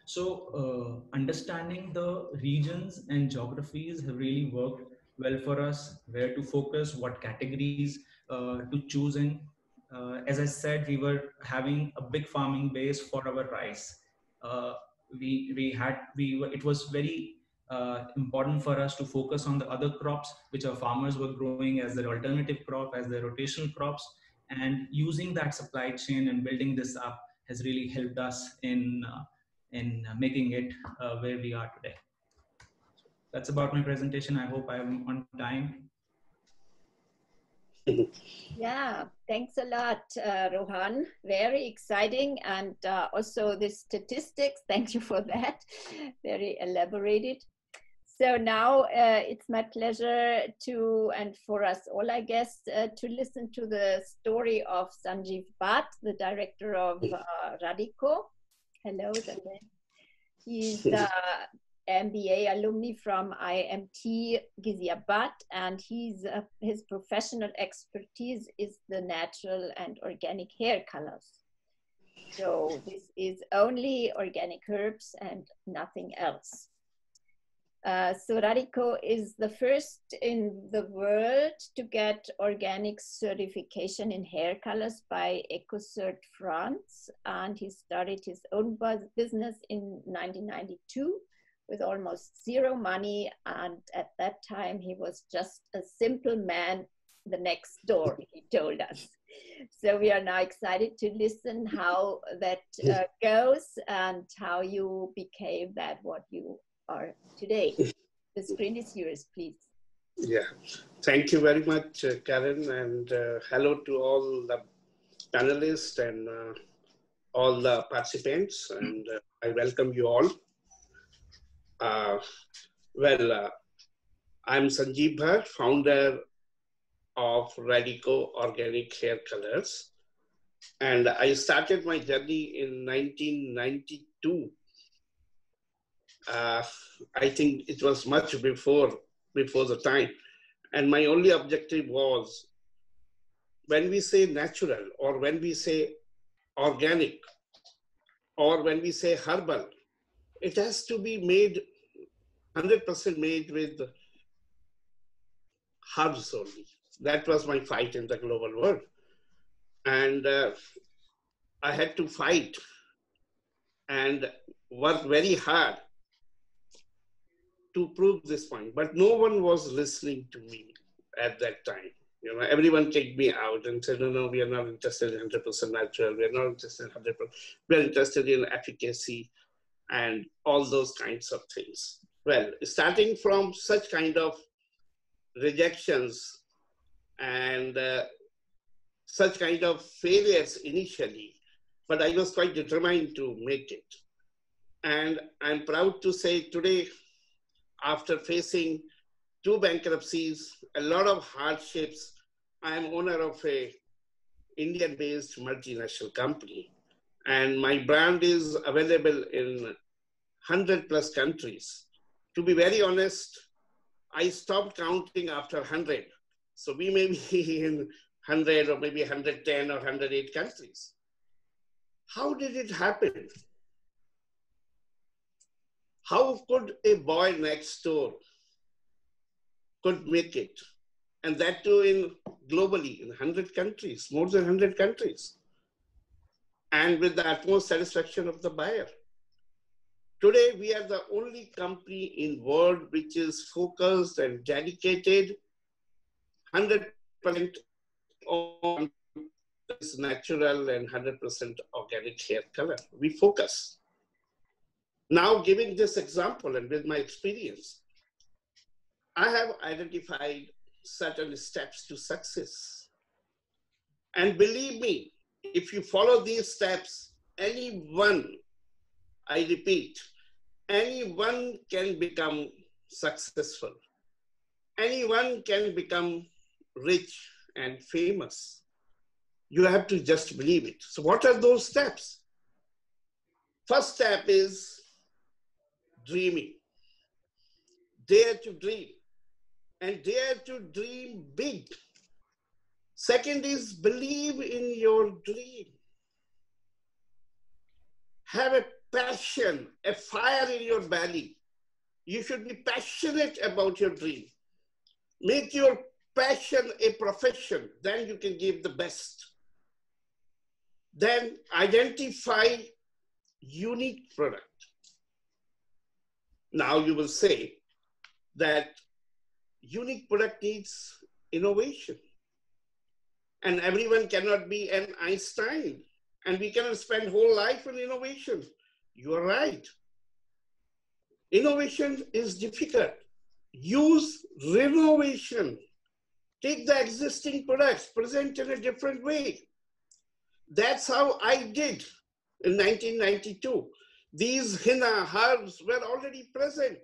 So uh, understanding the regions and geographies have really worked well for us, where to focus, what categories uh, to choose in. Uh, as I said, we were having a big farming base for our rice. We, we had, we it was very uh, important for us to focus on the other crops which our farmers were growing as their alternative crop, as their rotational crops. And using that supply chain and building this up has really helped us in, uh, in making it uh, where we are today. That's about my presentation. I hope I'm on time. [LAUGHS] yeah, thanks a lot, uh, Rohan. Very exciting. And uh, also the statistics, [LAUGHS] thank you for that. Very elaborated. So now uh, it's my pleasure to, and for us all, I guess, uh, to listen to the story of Sanjeev Bhatt, the director of uh, Radico. Hello, Sanjeev. He's [LAUGHS] uh, MBA alumni from IMT Gizia Ghaziabad, and he's, uh, his professional expertise is the natural and organic hair colors. So this is only organic herbs and nothing else. Uh, so Radico is the first in the world to get organic certification in hair colors by EcoCert France. And he started his own business in 1992 with almost zero money. And at that time, he was just a simple man the next door, [LAUGHS] he told us. So we are now excited to listen how that uh, goes and how you became that what you are today. [LAUGHS] The screen is yours, please. Yeah, thank you very much, uh, Karin, and uh, hello to all the panelists and uh, all the participants, and uh, I welcome you all. Uh, well, uh, I'm Sanjeev Bhatt, founder of Radico Organic Hair Colors, and I started my journey in 1992 uh, I think it was much before before the time. And my only objective was when we say natural or when we say organic or when we say herbal, it has to be made 100% made with herbs only. That was my fight in the global world. And uh, I had to fight and work very hard to prove this point, but no one was listening to me at that time. You know, everyone kicked me out and said, no, no, we are not interested in 100% natural. We are not interested in 100%. We are interested in efficacy and all those kinds of things. Well, starting from such kind of rejections and uh, such kind of failures initially, but I was quite determined to make it. And I'm proud to say today, after facing two bankruptcies, a lot of hardships, I am owner of a Indian-based multinational company. And my brand is available in 100 plus countries. To be very honest, I stopped counting after 100. So we may be [LAUGHS] in 100 or maybe 110 or 108 countries. How did it happen? How could a boy next door could make it? And that too in globally in 100 countries, more than 100 countries. And with the utmost satisfaction of the buyer. Today, we are the only company in world which is focused and dedicated 100% on this natural and 100% organic hair color. We focus. Now, giving this example and with my experience, I have identified certain steps to success. And believe me, if you follow these steps, anyone, I repeat, anyone can become successful. Anyone can become rich and famous. You have to just believe it. So, what are those steps? First step is dreaming. Dare to dream and dare to dream big. Second is believe in your dream. Have a passion, a fire in your belly. You should be passionate about your dream. Make your passion a profession, then you can give the best. Then identify unique product. Now you will say that unique product needs innovation. And everyone cannot be an Einstein. And we cannot spend whole life on innovation. You are right. Innovation is difficult. Use renovation. Take the existing products, present in a different way. That's how I did in 1992. These henna herbs were already present.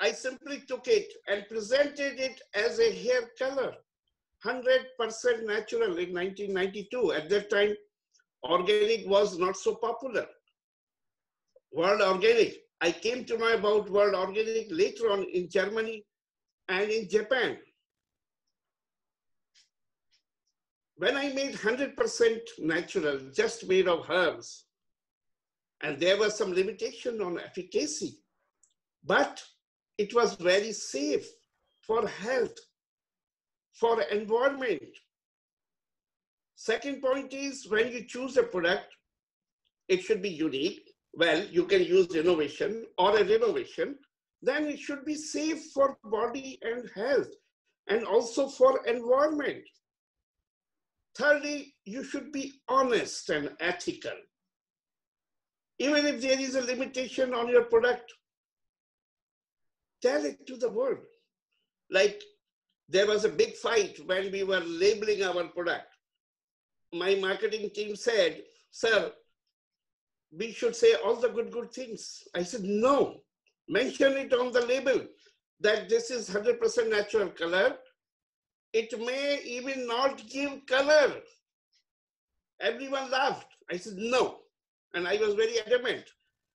I simply took it and presented it as a hair color, 100% natural in 1992. At that time, organic was not so popular. Word organic I came to know about World Organic later on in Germany and in Japan. When I made 100% natural, just made of herbs, and there was some limitation on efficacy, but it was very safe for health, for environment. Second point is when you choose a product, it should be unique. Well, you can use innovation or a renovation. Then it should be safe for body and health and also for environment. Thirdly, you should be honest and ethical. Even if there is a limitation on your product, tell it to the world. Like there was a big fight when we were labeling our product. My marketing team said, sir, we should say all the good, good things. I said, no, mention it on the label that this is 100% natural color. It may even not give color. Everyone laughed. I said, no. And I was very adamant.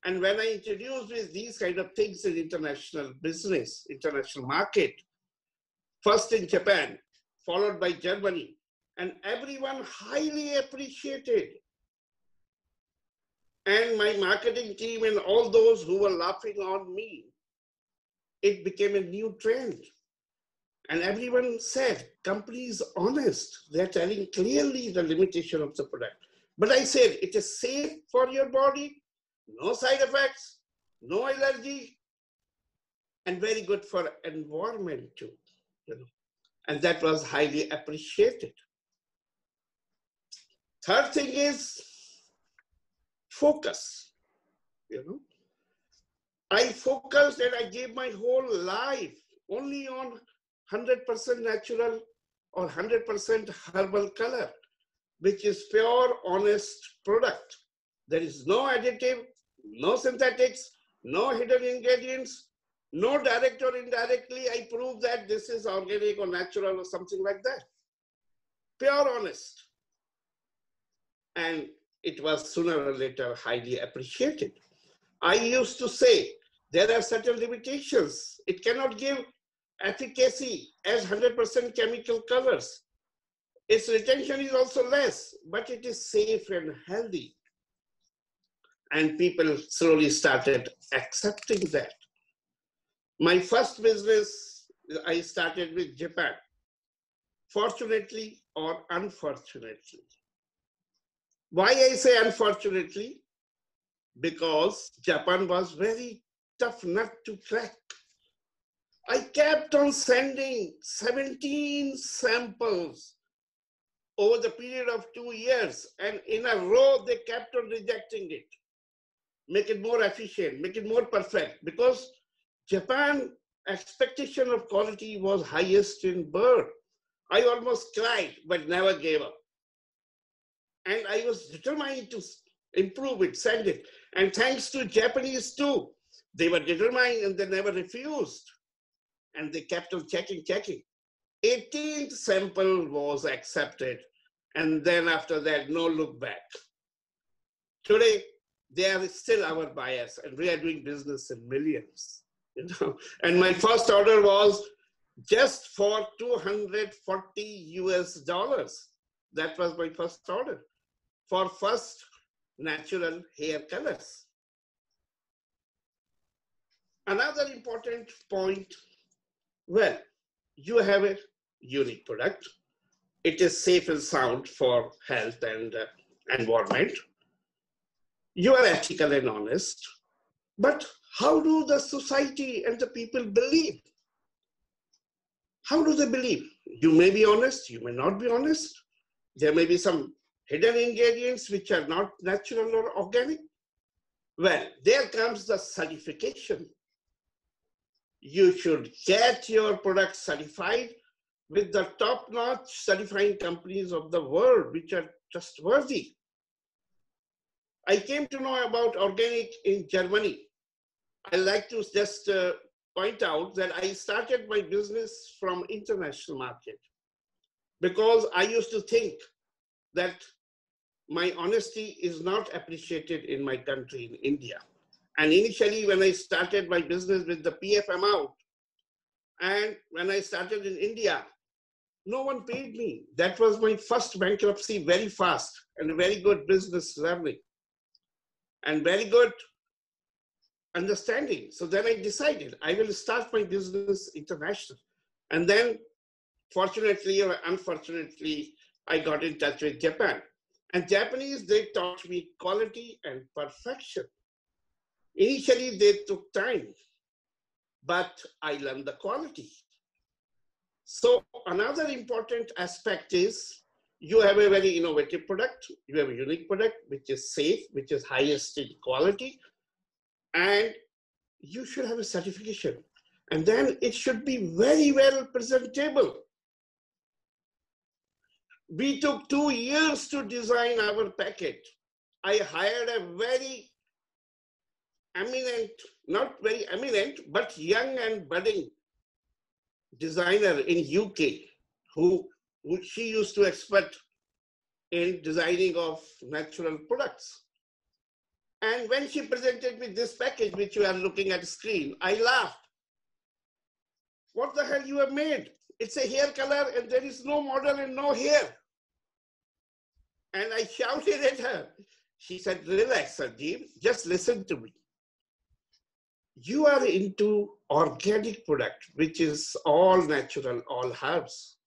And when I introduced with these kind of things in international business, international market, first in Japan, followed by Germany, and everyone highly appreciated. And my marketing team and all those who were laughing on me, it became a new trend. And everyone said, company is honest. They're telling clearly the limitation of the product. But I said, it is safe for your body, no side effects, no allergy, and very good for environment too. You know? And that was highly appreciated. Third thing is focus. You know, I focused and I gave my whole life only on 100% natural or 100% herbal color, which is pure, honest product. There is no additive, no synthetics, no hidden ingredients, no direct or indirectly. I prove that this is organic or natural or something like that. Pure, honest. And it was sooner or later highly appreciated. I used to say there are certain limitations. It cannot give efficacy as 100% chemical colors. Its retention is also less, but it is safe and healthy. And people slowly started accepting that. My first business, I started with Japan. Fortunately or unfortunately. Why I say unfortunately? Because Japan was very tough nut to crack. I kept on sending 17 samples over the period of two years, and in a row, they kept on rejecting it. Make it more efficient, make it more perfect, because Japan expectation of quality was highest in bird. I almost cried, but never gave up. And I was determined to improve it, send it. And thanks to Japanese too, they were determined and they never refused. And they kept on checking, checking. 18th sample was accepted. And then after that, no look back. Today, they are still our buyers and we are doing business in millions. [LAUGHS] You know? And my first order was just for 240 US dollars. That was my first order for first natural hair colors. Another important point, well, you have a unique product. It is safe and sound for health and uh, environment. You are ethical and honest, but how do the society and the people believe? How do they believe? You may be honest, you may not be honest. There may be some hidden ingredients which are not natural or organic. Well, there comes the certification. You should get your product certified with the top-notch certifying companies of the world, which are trustworthy. I came to know about organic in Germany. I like to just uh, point out that I started my business from international market because I used to think that my honesty is not appreciated in my country, in India. And initially, when I started my business with the PF amount, and when I started in India, no one paid me. That was my first bankruptcy very fast and very good business learning and very good understanding. So then I decided I will start my business international. And then, fortunately or unfortunately, I got in touch with Japan. And Japanese, they taught me quality and perfection. Initially, they took time, but I learned the quality. So another important aspect is you have a very innovative product, you have a unique product, which is safe, which is highest in quality, and you should have a certification. And then it should be very well presentable. We took two years to design our packet. I hired a very eminent, not very eminent, but young and budding designer in UK who, who she used to expert in designing of natural products. And when she presented me this package, which you are looking at screen, I laughed. What the hell you have made? It's a hair color and there is no model and no hair. And I shouted at her. She said, relax, Sanjeev, just listen to me. You are into organic product, which is all natural, all herbs.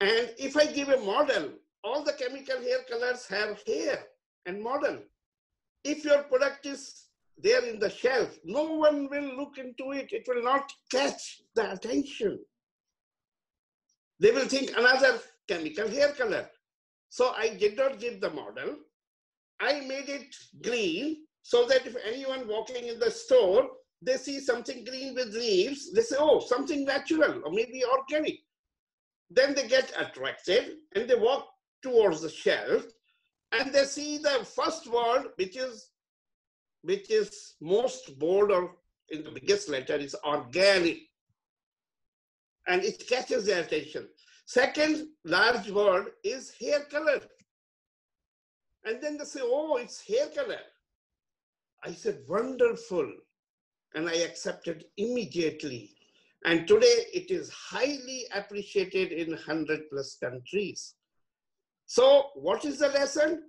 And if I give a model, all the chemical hair colors have hair and model. If your product is there in the shelf, no one will look into it. It will not catch the attention. They will think another chemical hair color. So I did not give the model. I made it green so that if anyone walking in the store, they see something green with leaves, they say, oh, something natural or maybe organic. Then they get attracted and they walk towards the shelf and they see the first word, which is which is most bold or in the biggest letter is organic. And it catches their attention. Second large word is hair color. And then they say, oh, it's hair color. I said, wonderful. And I accepted immediately. And today it is highly appreciated in 100 plus countries. So what is the lesson?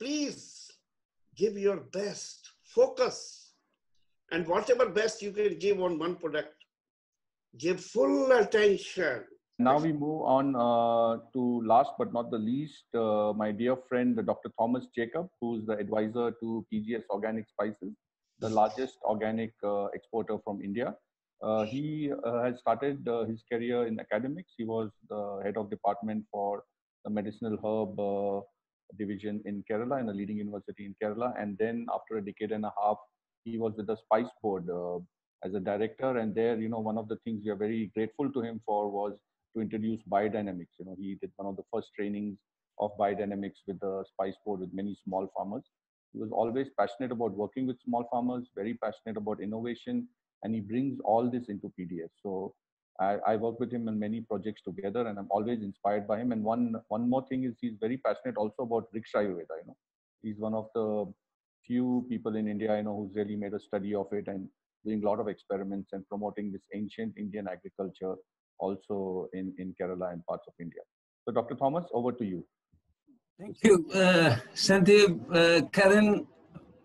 Please give your best, focus. And whatever best you can give on one product, give full attention. Now we move on uh, to last but not the least, uh, my dear friend, Dr. Thomas Jacob, who's the advisor to PGS Organic Spices, the largest organic uh, exporter from India. Uh, he uh, has started uh, his career in academics. He was the head of department for the medicinal herb division in Kerala, in a leading university in Kerala. And then after a decade and a half, he was with the Spice Board as a director. And there, you know, one of the things we are very grateful to him for was to introduce biodynamics. You know, he did one of the first trainings of biodynamics with the spice board with many small farmers. He was always passionate about working with small farmers, very passionate about innovation, and he brings all this into PDS. So I, I, work with him on many projects together, and I'm always inspired by him. And one one more thing is he's very passionate also about Vriksha Ayurveda. You know, he's one of the few people in India I know who's really made a study of it and doing a lot of experiments and promoting this ancient Indian agriculture also in, in Kerala and parts of India. So Dr. Thomas, over to you. Thank you, uh, Sandeep, uh, Karin,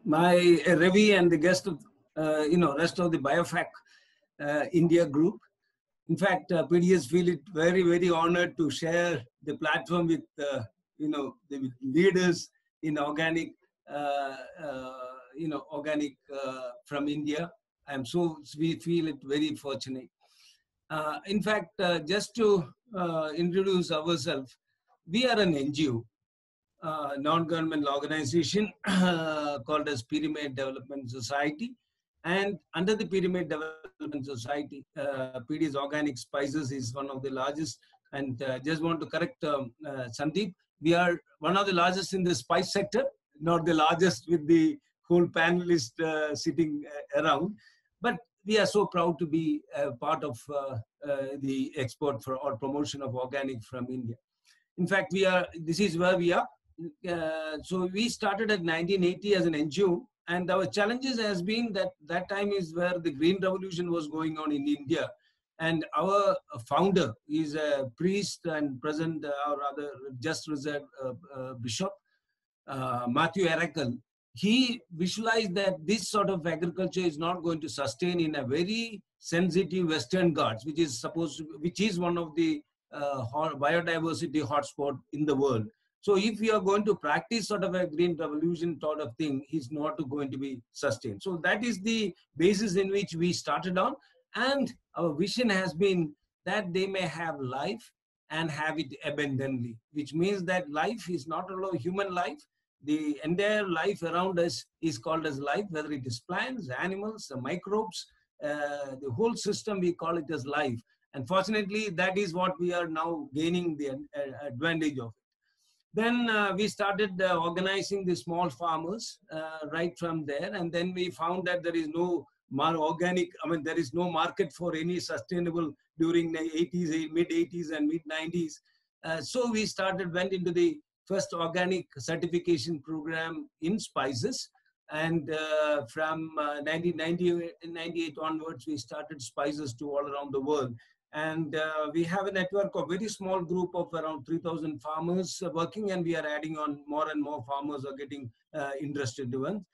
my uh, Ravi and the guest of, uh, you know, rest of the BioFach uh, India group. In fact, uh, PDS feel it very, very honored to share the platform with, uh, you know, the leaders in organic, you know, organic from India. I'm so, we feel it very fortunate. Uh, in fact, uh, just to uh, introduce ourselves, we are an NGO, uh, non-government organization [CLEARS THROAT] called as Peermade Development Society. And under the Peermade Development Society, uh, PDS Organic Spices is one of the largest. And uh, just want to correct um, Sandeep, we are one of the largest in the spice sector, not the largest with the whole panelist sitting around. But we are so proud to be a part of uh, uh, the export for or promotion of organic from India. In fact, we are. This is where we are. uh, so we started at 1980 as an NGO, and our challenges has been that that time is where the green revolution was going on in India, and our founder is a priest and present, uh, or rather, just reserved uh, uh, bishop, Mathew Arackal. He visualized that this sort of agriculture is not going to sustain in a very sensitive Western Ghats, which is supposed, to, which is one of the uh, biodiversity hotspot in the world. So if we are going to practice sort of a green revolution sort of thing, it's not going to be sustained. So that is the basis in which we started on. And our vision has been that they may have life and have it abundantly, which means that life is not only human life, the entire life around us is called as life, whether it is plants, animals, the microbes, uh, the whole system, we call it as life. And fortunately, that is what we are now gaining the uh, advantage of. Then uh, we started uh, organizing the small farmers uh, right from there. And then we found that there is no more organic, I mean, there is no market for any sustainable during the 80s, mid 80s and mid 90s. Uh, so we started, went into the first organic certification program in spices. And uh, from uh, 1998 onwards, we started spices to all around the world. And uh, we have a network of very small group of around 3,000 farmers working, and we are adding on more and more farmers are getting uh, interested in.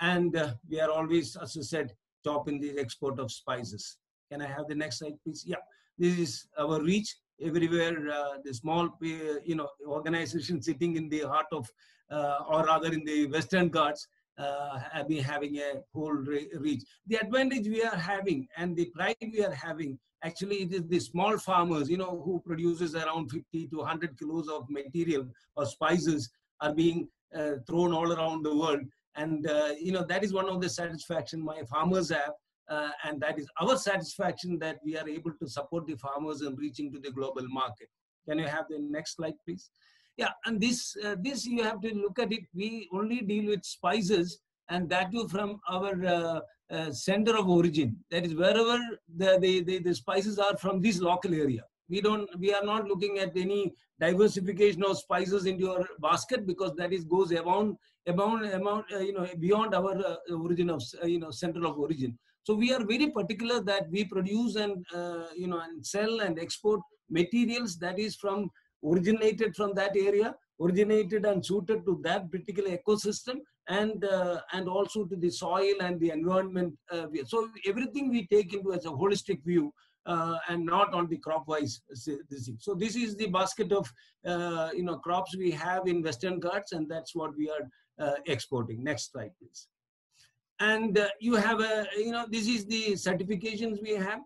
And uh, we are always, as I said, top in the export of spices. Can I have the next slide, please? Yeah, this is our reach everywhere. Uh, the small, you know, organization sitting in the heart of, uh, or rather in the Western Ghats, uh, have been having a whole reach. The advantage we are having and the pride we are having actually it is the small farmers you know who produces around 50 to 100 kilos of material or spices are being uh, thrown all around the world and you know that is one of the satisfaction my farmers have uh, and that is our satisfaction that we are able to support the farmers in reaching to the global market can you have the next slide please yeah and this uh, this you have to look at it we only deal with spices and that too from our uh, uh, center of origin. That is wherever the, the, the, the, spices are from this local area. We don't, we are not looking at any diversification of spices into your basket because that is goes around, around, amount, uh, you know, beyond our uh, origin of, uh, you know, center of origin. So we are very particular that we produce and, uh, you know, and sell and export materials that is from originated from that area originated and suited to that particular ecosystem and uh, and also to the soil and the environment. Uh, so everything we take into as a holistic view uh, and not on the crop wise. So this is the basket of uh, you know crops we have in Western Ghats and that's what we are uh, exporting. Next slide please. And uh, you have a you know this is the certifications we have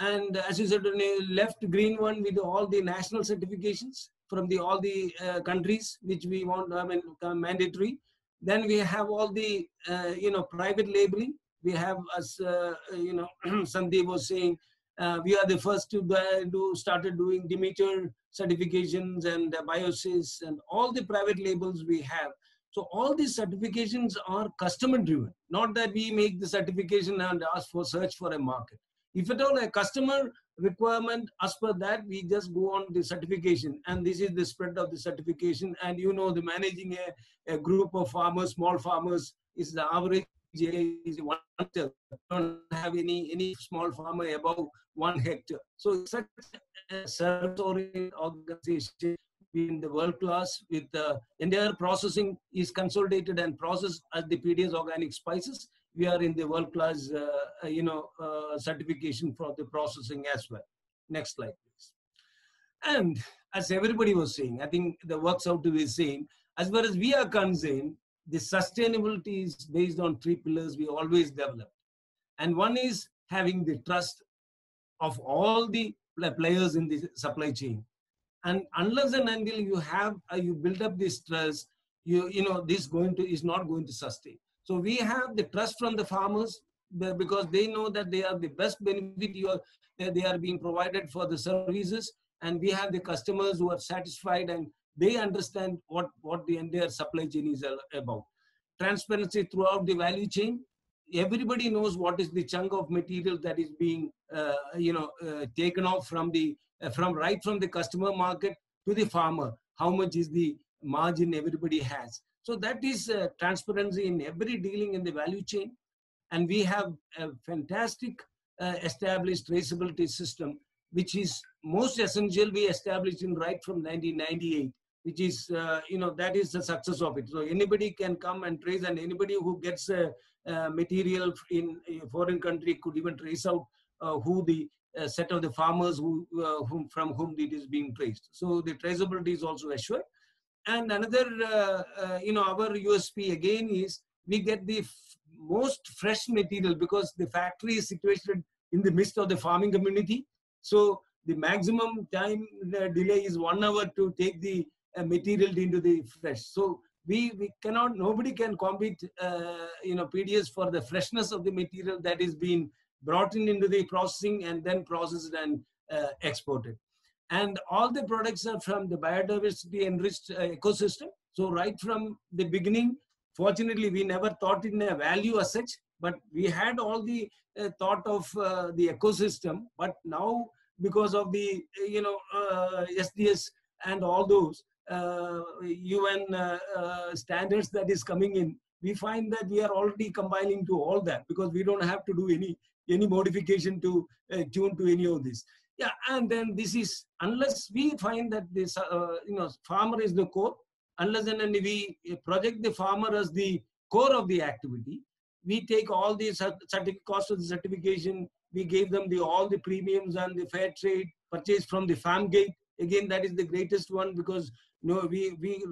and as you said, the left green one with all the national certifications from the all the uh, countries which we want I mean mandatory. Then we have all the uh, you know private labeling. We have as uh, you know [CLEARS THROAT] Sandeep was saying, uh, we are the first to do started doing Demeter certifications and uh, and all the private labels we have. So all these certifications are customer driven, not that we make the certification and ask for search for a market. If at all a customer requirement as per that, we just go on the certification and this is the spread of the certification. And you know, the managing a, a group of farmers, small farmers is the average is one hectare. Don't have any any small farmer above one hectare. So such a service-oriented organization in the world class with the entire processing is consolidated and processed as the PDS organic spices we are in the world class, uh, uh, you know, uh, certification for the processing as well. Next slide, please. And as everybody was saying, I think the works out to be same. As far as we are concerned, the sustainability is based on three pillars we always develop. And one is having the trust of all the players in the supply chain. And unless and until you have, uh, you build up this trust, you, you know, this going to, is not going to sustain. So we have the trust from the farmers because they know that they are the best benefit you are, they are being provided for the services and we have the customers who are satisfied and they understand what, what the entire supply chain is about. Transparency throughout the value chain. Everybody knows what is the chunk of material that is being, uh, you know, uh, taken off from the, uh, from right from the customer market to the farmer. How much is the margin everybody has. So that is uh, transparency in every dealing in the value chain. And we have a fantastic uh, established traceability system, which is most essential we established in right from 1998 which is uh, you know that is the success of it so anybody can come and trace and anybody who gets a, a material in a foreign country could even trace out uh, who the uh, set of the farmers who, uh, whom, from whom it is being traced so the traceability is also assured and another uh, uh, you know our usp again is we get the most fresh material because the factory is situated in the midst of the farming community. So the maximum time delay is one hour to take the uh, material into the fresh. So we, we cannot, nobody can compete, uh, you know, PDS for the freshness of the material that is being brought in into the processing and then processed and uh, exported. And all the products are from the biodiversity enriched uh, ecosystem. So right from the beginning, fortunately, we never thought in a value as such, but we had all the uh, thought of uh, the ecosystem but now because of the you know uh, SDGs and all those un uh, uh, standards that is coming in we find that we are already combining to all that because we don't have to do any any modification to uh, tune to any of this yeah and then this is unless we find that this you know farmer is the core unless and we project the farmer as the core of the activity we take all the cost of the certification, we gave them the all the premiums and the fair trade purchase from the farm gate. Again, that is the greatest one because no, we we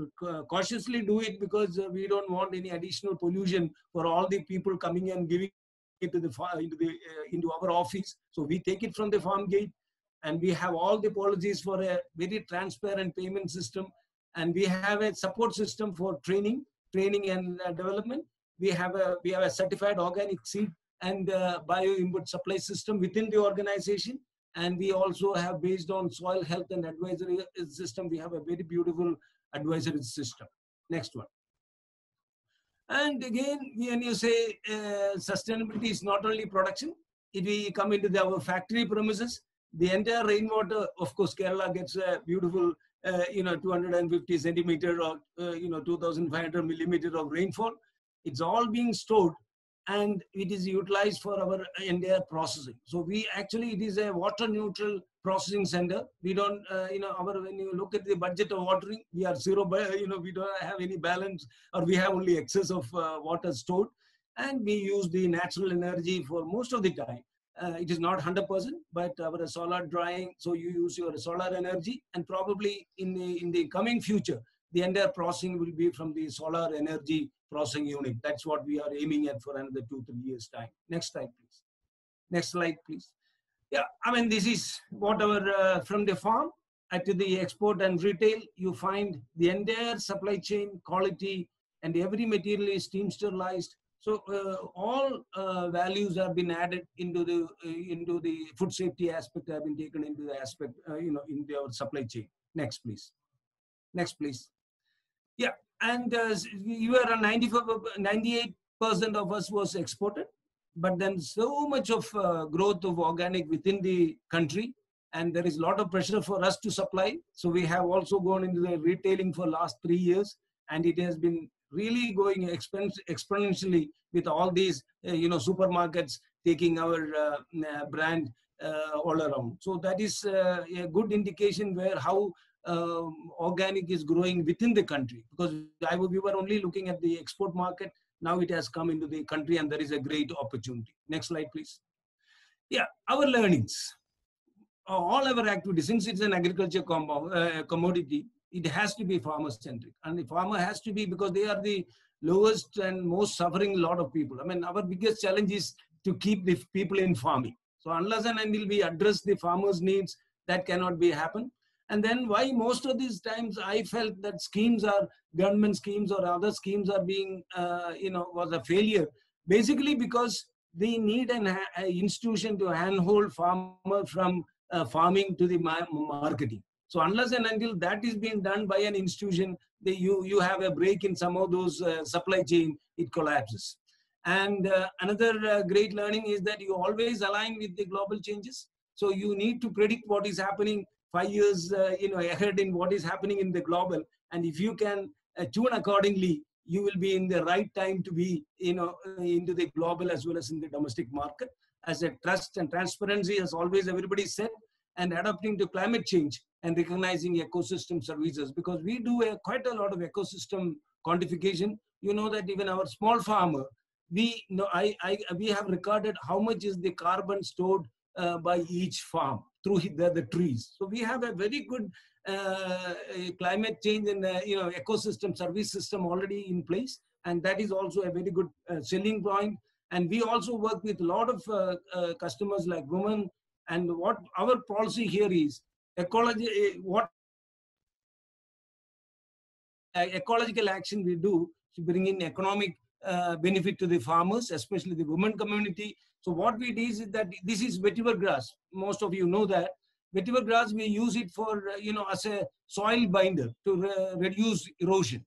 cautiously do it because uh, we don't want any additional pollution for all the people coming and giving it to the into the uh, into our office. So we take it from the farm gate, and we have all the policies for a very transparent payment system, and we have a support system for training, training and uh, development. We have a we have a certified organic seed and uh, bio input supply system within the organization and we also have based on soil health and advisory system we have a very beautiful advisory system. Next one. And again when you say uh, sustainability is not only production if we come into the, our factory premises. The entire rainwater of course kerala gets a beautiful uh, you know 250 centimeter or uh, you know 2500 millimeter of rainfall. It's all being stored and it is utilized for our entire processing. So we actually, it is a water neutral processing center. We don't, uh, you know, our, when you look at the budget of watering, we are zero, [LAUGHS] you know, we don't have any balance or we have only excess of uh, water stored and we use the natural energy for most of the time. Uh, it is not 100%, but our solar drying, so you use your solar energy and probably in the, in the coming future, the entire processing will be from the solar energy processing unit. That's what we are aiming at for another two, three years time. Next slide, please. Next slide, please. Yeah, I mean, this is whatever uh, from the farm to the export and retail, you find the entire supply chain quality and every material is steam sterilized. So uh, all uh, values have been added into the uh, into the food safety aspect have been taken into the aspect uh, you know in our supply chain. Next, please. Next, please. Yeah, and uh, you are 95, 98% of us was exported. But then so much of uh, growth of organic within the country, and there is a lot of pressure for us to supply. So we have also gone into the retailing for last three years, and it has been really going exponentially with all these, uh, you know, supermarkets taking our uh, brand uh, all around. So that is uh, a good indication where how um, organic is growing within the country because I, we were only looking at the export market. Now it has come into the country and there is a great opportunity. Next slide, please. Yeah, our learnings. All our activities, since it's an agriculture uh, commodity, it has to be farmer centric. And the farmer has to be because they are the lowest and most suffering lot of people. I mean, our biggest challenge is to keep the people in farming. So unless and until we address the farmers' needs, that cannot be happen. And then why most of these times I felt that schemes are government schemes or other schemes are being, uh, you know, was a failure. Basically because they need an institution to handhold farmer from uh, farming to the marketing. So unless and until that is being done by an institution, they, you, you have a break in some of those uh, supply chain, it collapses. And uh, another uh, great learning is that you always align with the global changes. So you need to predict what is happening five years, uh, you know, ahead in what is happening in the global. And if you can tune accordingly, you will be in the right time to be, you know, into the global as well as in the domestic market. As a trust and transparency, as always everybody said, and adapting to climate change and recognizing ecosystem services because we do a, quite a lot of ecosystem quantification. You know that even our small farmer, we know I, I we have recorded how much is the carbon stored uh, by each farm through the, the trees. So we have a very good uh, climate change and uh, you know ecosystem service system already in place, and that is also a very good uh, selling point. And we also work with a lot of uh, uh, customers like women. And what our policy here is ecology. What ecological action we do to bring in economic uh, benefit to the farmers, especially the women community. So what we do is that this is vetiver grass. Most of you know that. Vetiver grass, we use it for, uh, you know, as a soil binder to re reduce erosion.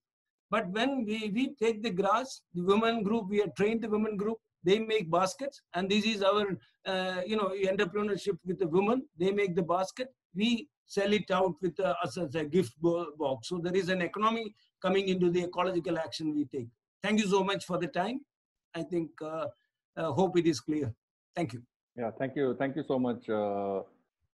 But when we, we take the grass, the women group, we have trained the women group, they make baskets. And this is our, uh, you know, entrepreneurship with the women. They make the basket. We sell it out with uh, as a gift box. So there is an economy coming into the ecological action we take. Thank you so much for the time. I think, uh, hope it is clear. Thank you. Yeah, thank you. Thank you so much, uh,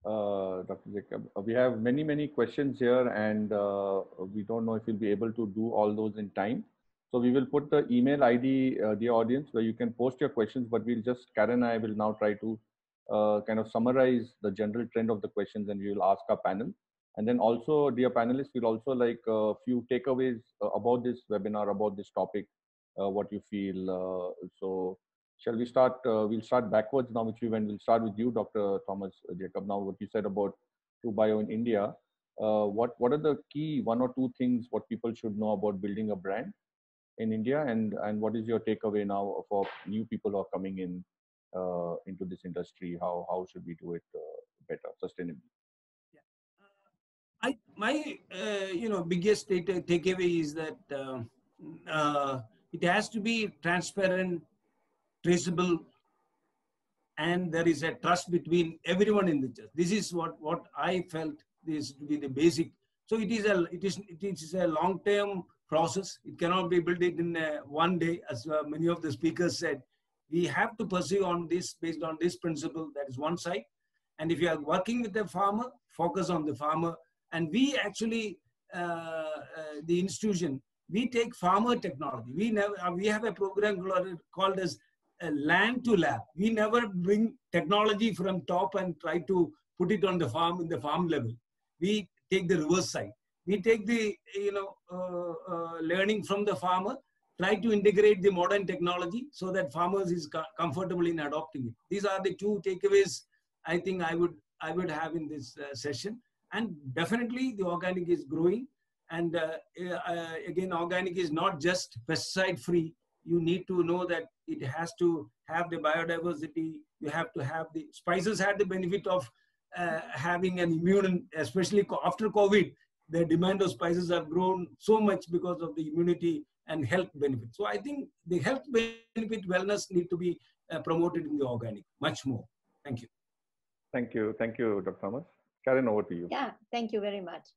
uh Dr. Jacob. Uh, we have many, many questions here and uh, we don't know if we'll be able to do all those in time. So we will put the email ID, the audience, where you can post your questions, but we'll just, Karin and I will now try to kind of summarize the general trend of the questions and we will ask our panel. And then also, dear panelists, we'll also like a few takeaways uh, about this webinar, about this topic, uh, what you feel. Uh, so shall we start? we'll start backwards now, which we went. We'll start with you, Dr. Thomas Jacob. Now, what you said about TrueBio in India. Uh, what what are the key one or two things what people should know about building a brand in India, and and what is your takeaway now for new people who are coming in uh, into this industry? How how should we do it uh, better, sustainably? I my uh, you know biggest take, takeaway is that uh, uh, it has to be transparent, traceable, and there is a trust between everyone in the church. This is what what I felt is to be the basic. So it is a it is it is a long term process. It cannot be built in uh, one day, as uh, many of the speakers said. We have to pursue on this based on this principle. That is one side. And if you are working with a farmer, focus on the farmer and we actually, uh, uh, the institution, we take farmer technology. We never, uh, we have a program called, called as land to lab. We never bring technology from top and try to put it on the farm in the farm level. We take the reverse side. We take the you know uh, uh, learning from the farmer, try to integrate the modern technology so that farmers is co comfortable in adopting it. These are the two takeaways I think I would I would have in this uh, session. And definitely the organic is growing. And uh, uh, again, organic is not just pesticide free. You need to know that it has to have the biodiversity. You have to have the spices had the benefit of uh, having an immune, especially after COVID, the demand of spices have grown so much because of the immunity and health benefits. So I think the health benefit wellness need to be uh, promoted in the organic much more. Thank you. Thank you. Thank you, Dr. Thomas. Karin, over to you. Yeah, thank you very much.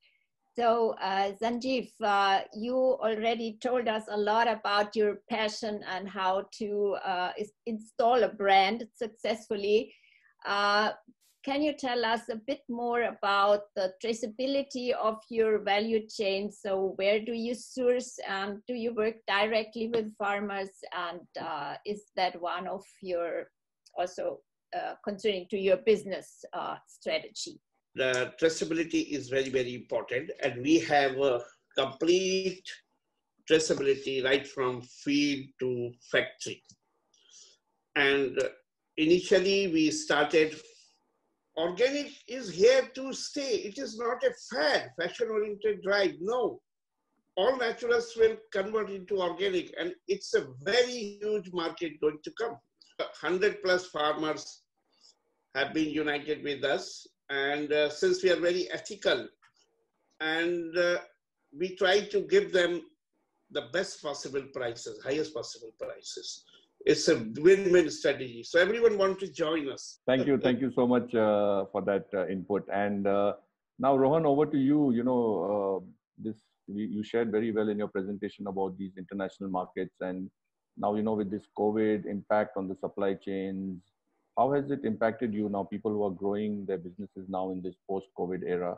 So, uh, Sanjeev, uh, you already told us a lot about your passion and how to uh, install a brand successfully. Uh, can you tell us a bit more about the traceability of your value chain? So, where do you source and do you work directly with farmers? And uh, is that one of your also uh, concerning to your business strategy? The traceability is very, very important. And we have a complete traceability right from field to factory. And initially we started, organic is here to stay. It is not a fad, fashion-oriented drive, no. All naturals will convert into organic and it's a very huge market going to come. 100 plus farmers have been united with us and uh, since we are very ethical, and uh, we try to give them the best possible prices, highest possible prices. It's a win-win strategy. So everyone wants to join us. Thank you. Thank you so much uh, for that uh, input. And uh, Now, Rohan, over to you. You know, this you shared very well in your presentation about these international markets, and now you know with this COVID impact on the supply chains, how has it impacted you now? People who are growing their businesses now in this post-COVID era.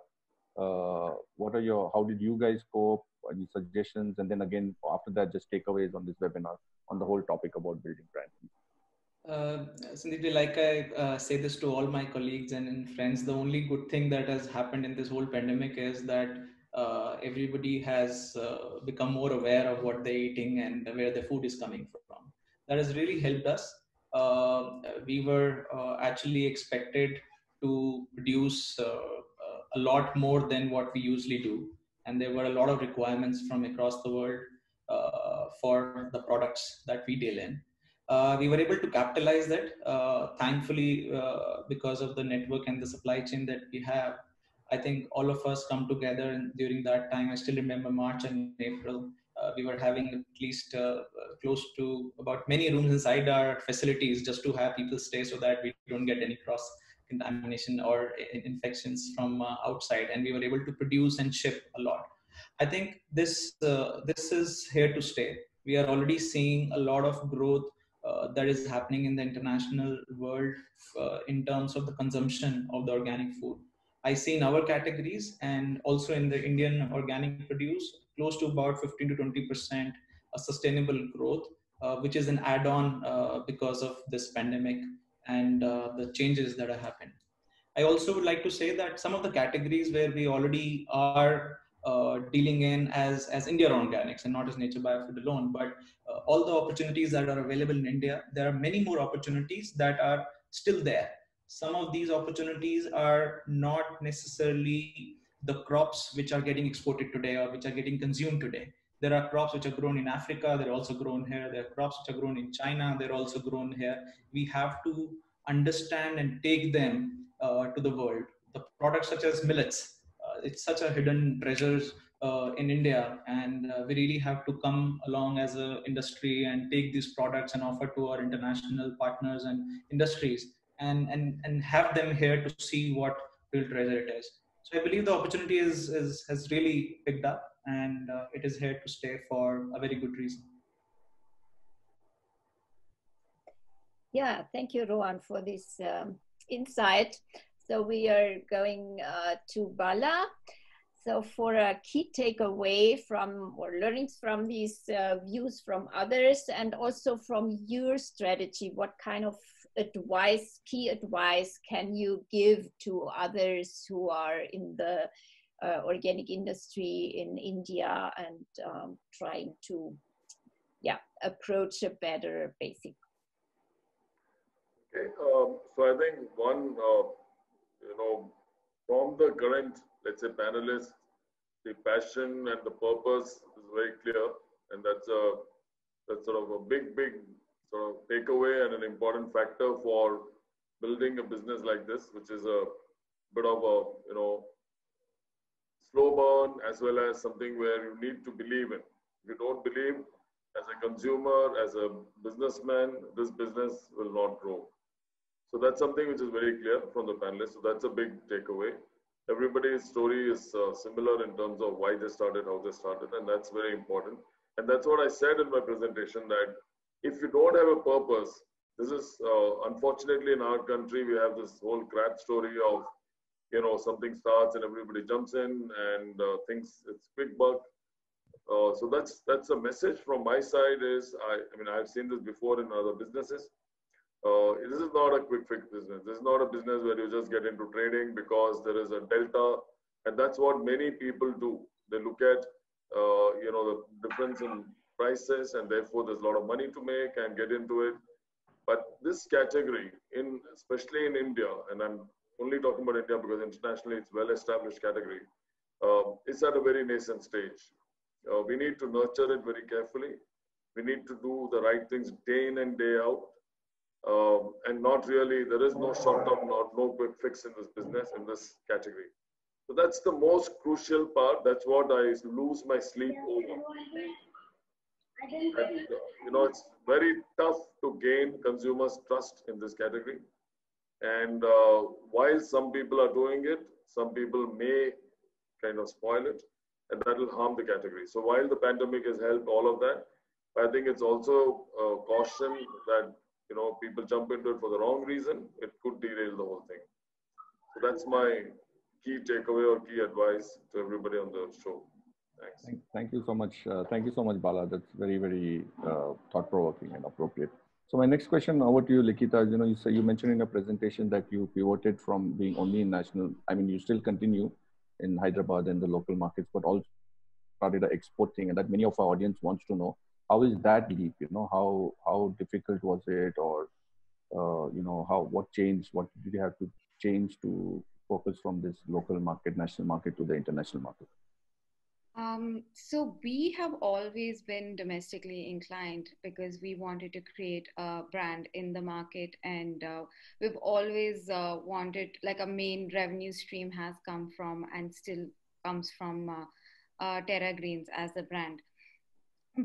Uh, what are your? How did you guys cope? Any suggestions? And then again, after that, just takeaways on this webinar on the whole topic about building brands. Uh, Sandeep, like I uh, say this to all my colleagues and friends, the only good thing that has happened in this whole pandemic is that uh, everybody has uh, become more aware of what they're eating and where their food is coming from. That has really helped us. Uh, we were uh, actually expected to produce a lot more than what we usually do. And there were a lot of requirements from across the world for the products that we deal in uh, we were able to capitalize that. Uh, thankfully, uh, because of the network and the supply chain that we have, I think all of us come together and during that time. I still remember March and April. Uh, we were having at least uh, close to about many rooms inside our facilities just to have people stay so that we don't get any cross contamination or infections from uh, outside. And we were able to produce and ship a lot. I think this this is here to stay. We are already seeing a lot of growth uh, that is happening in the international world uh, in terms of the consumption of the organic food. I see in our categories and also in the Indian organic produce close to about 15 to 20 percent sustainable growth, uh, which is an add-on uh, because of this pandemic and uh, the changes that have happened. I also would like to say that some of the categories where we already are uh, dealing in as, as India Organics and not as Nature Biofood alone, but uh, all the opportunities that are available in India, there are many more opportunities that are still there. Some of these opportunities are not necessarily the crops which are getting exported today or which are getting consumed today. There are crops which are grown in Africa, they're also grown here. There are crops which are grown in China, they're also grown here. We have to understand and take them uh, to the world. The products such as millets, it's such a hidden treasure uh, in India, and uh, we really have to come along as an industry and take these products and offer to our international partners and industries, and and and have them here to see what real treasure it is. So I believe the opportunity is, is has really picked up, and uh, it is here to stay for a very good reason. Yeah, thank you, Rohan, for this um, insight. So we are going uh, to Bala. So for a key takeaway from or learnings from these uh, views from others and also from your strategy, what kind of advice, key advice can you give to others who are in the uh, organic industry in India and um, trying to yeah, approach a better basic? Okay, um, so I think one uh, you know, from the current, let's say, panelists, the passion and the purpose is very clear, and that's a that's sort of a big, big sort of takeaway and an important factor for building a business like this, which is a bit of a you know slow burn as well as something where you need to believe in. If you don't believe, as a consumer, as a businessman, this business will not grow. So that's something which is very clear from the panelists. So that's a big takeaway. Everybody's story is uh, similar in terms of why they started, how they started, and that's very important. And that's what I said in my presentation that if you don't have a purpose, this is uh, unfortunately in our country we have this whole crap story of you know something starts and everybody jumps in and uh, thinks it's quick buck. Uh, so that's that's a message from my side. Is I, I mean I've seen this before in other businesses uh, this is not a quick fix business. This is not a business where you just get into trading because there is a delta, and that's what many people do. They look at uh, you know the difference in prices, and therefore there's a lot of money to make and get into it. But this category, in especially in India, and I'm only talking about India because internationally it's well-established category. Uh, it's at a very nascent stage. Uh, we need to nurture it very carefully. We need to do the right things day in and day out um, and not really, there is no short term or no quick fix in this business, in this category. So that's the most crucial part. That's what I lose my sleep over. And, uh, you know, it's very tough to gain consumers' trust in this category. And uh, while some people are doing it, some people may kind of spoil it, and that will harm the category. So while the pandemic has helped all of that, I think it's also a caution that you know people jump into it for the wrong reason. It could derail the whole thing. So that's my key takeaway or key advice to everybody on the show. Thank, thank you so much. Uh, thank you so much, Bala. That's very, very uh, thought-provoking and appropriate. So my next question over to you, Likitha. You know, you say you mentioned in a presentation that you pivoted from being only in national. I mean, you still continue in Hyderabad and the local markets, but also started exporting, and that many of our audience wants to know how is that leap? You know, how how difficult was it, or uh, you know, how what changed? What did you have to change to focus from this local market, national market to the international market? Um, so we have always been domestically inclined because we wanted to create a brand in the market, and uh, we've always uh, wanted like a main revenue stream has come from and still comes from uh, uh Terra Greens as a brand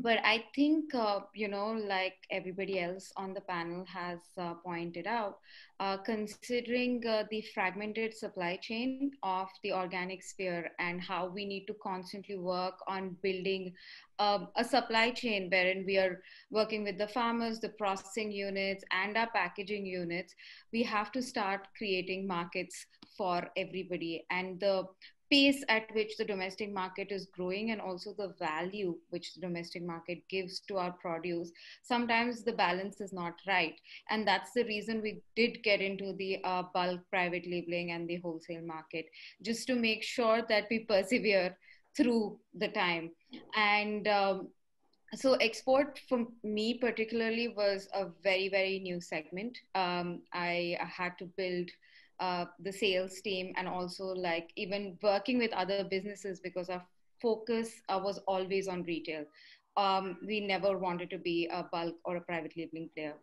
but I think, uh, you know, like everybody else on the panel has uh, pointed out, uh, considering uh, the fragmented supply chain of the organic sphere and how we need to constantly work on building um, a supply chain wherein we are working with the farmers, the processing units, and our packaging units, we have to start creating markets for everybody. And the pace at which the domestic market is growing and also the value which the domestic market gives to our produce sometimes the balance is not right. And that's the reason we did get into the uh, bulk private labeling and the wholesale market just to make sure that we persevere through the time. And um, so export for me particularly was a very very new segment. Um, i had to build uh, the sales team and also like even working with other businesses because our focus uh, was always on retail. Um, we never wanted to be a bulk or a private labeling player.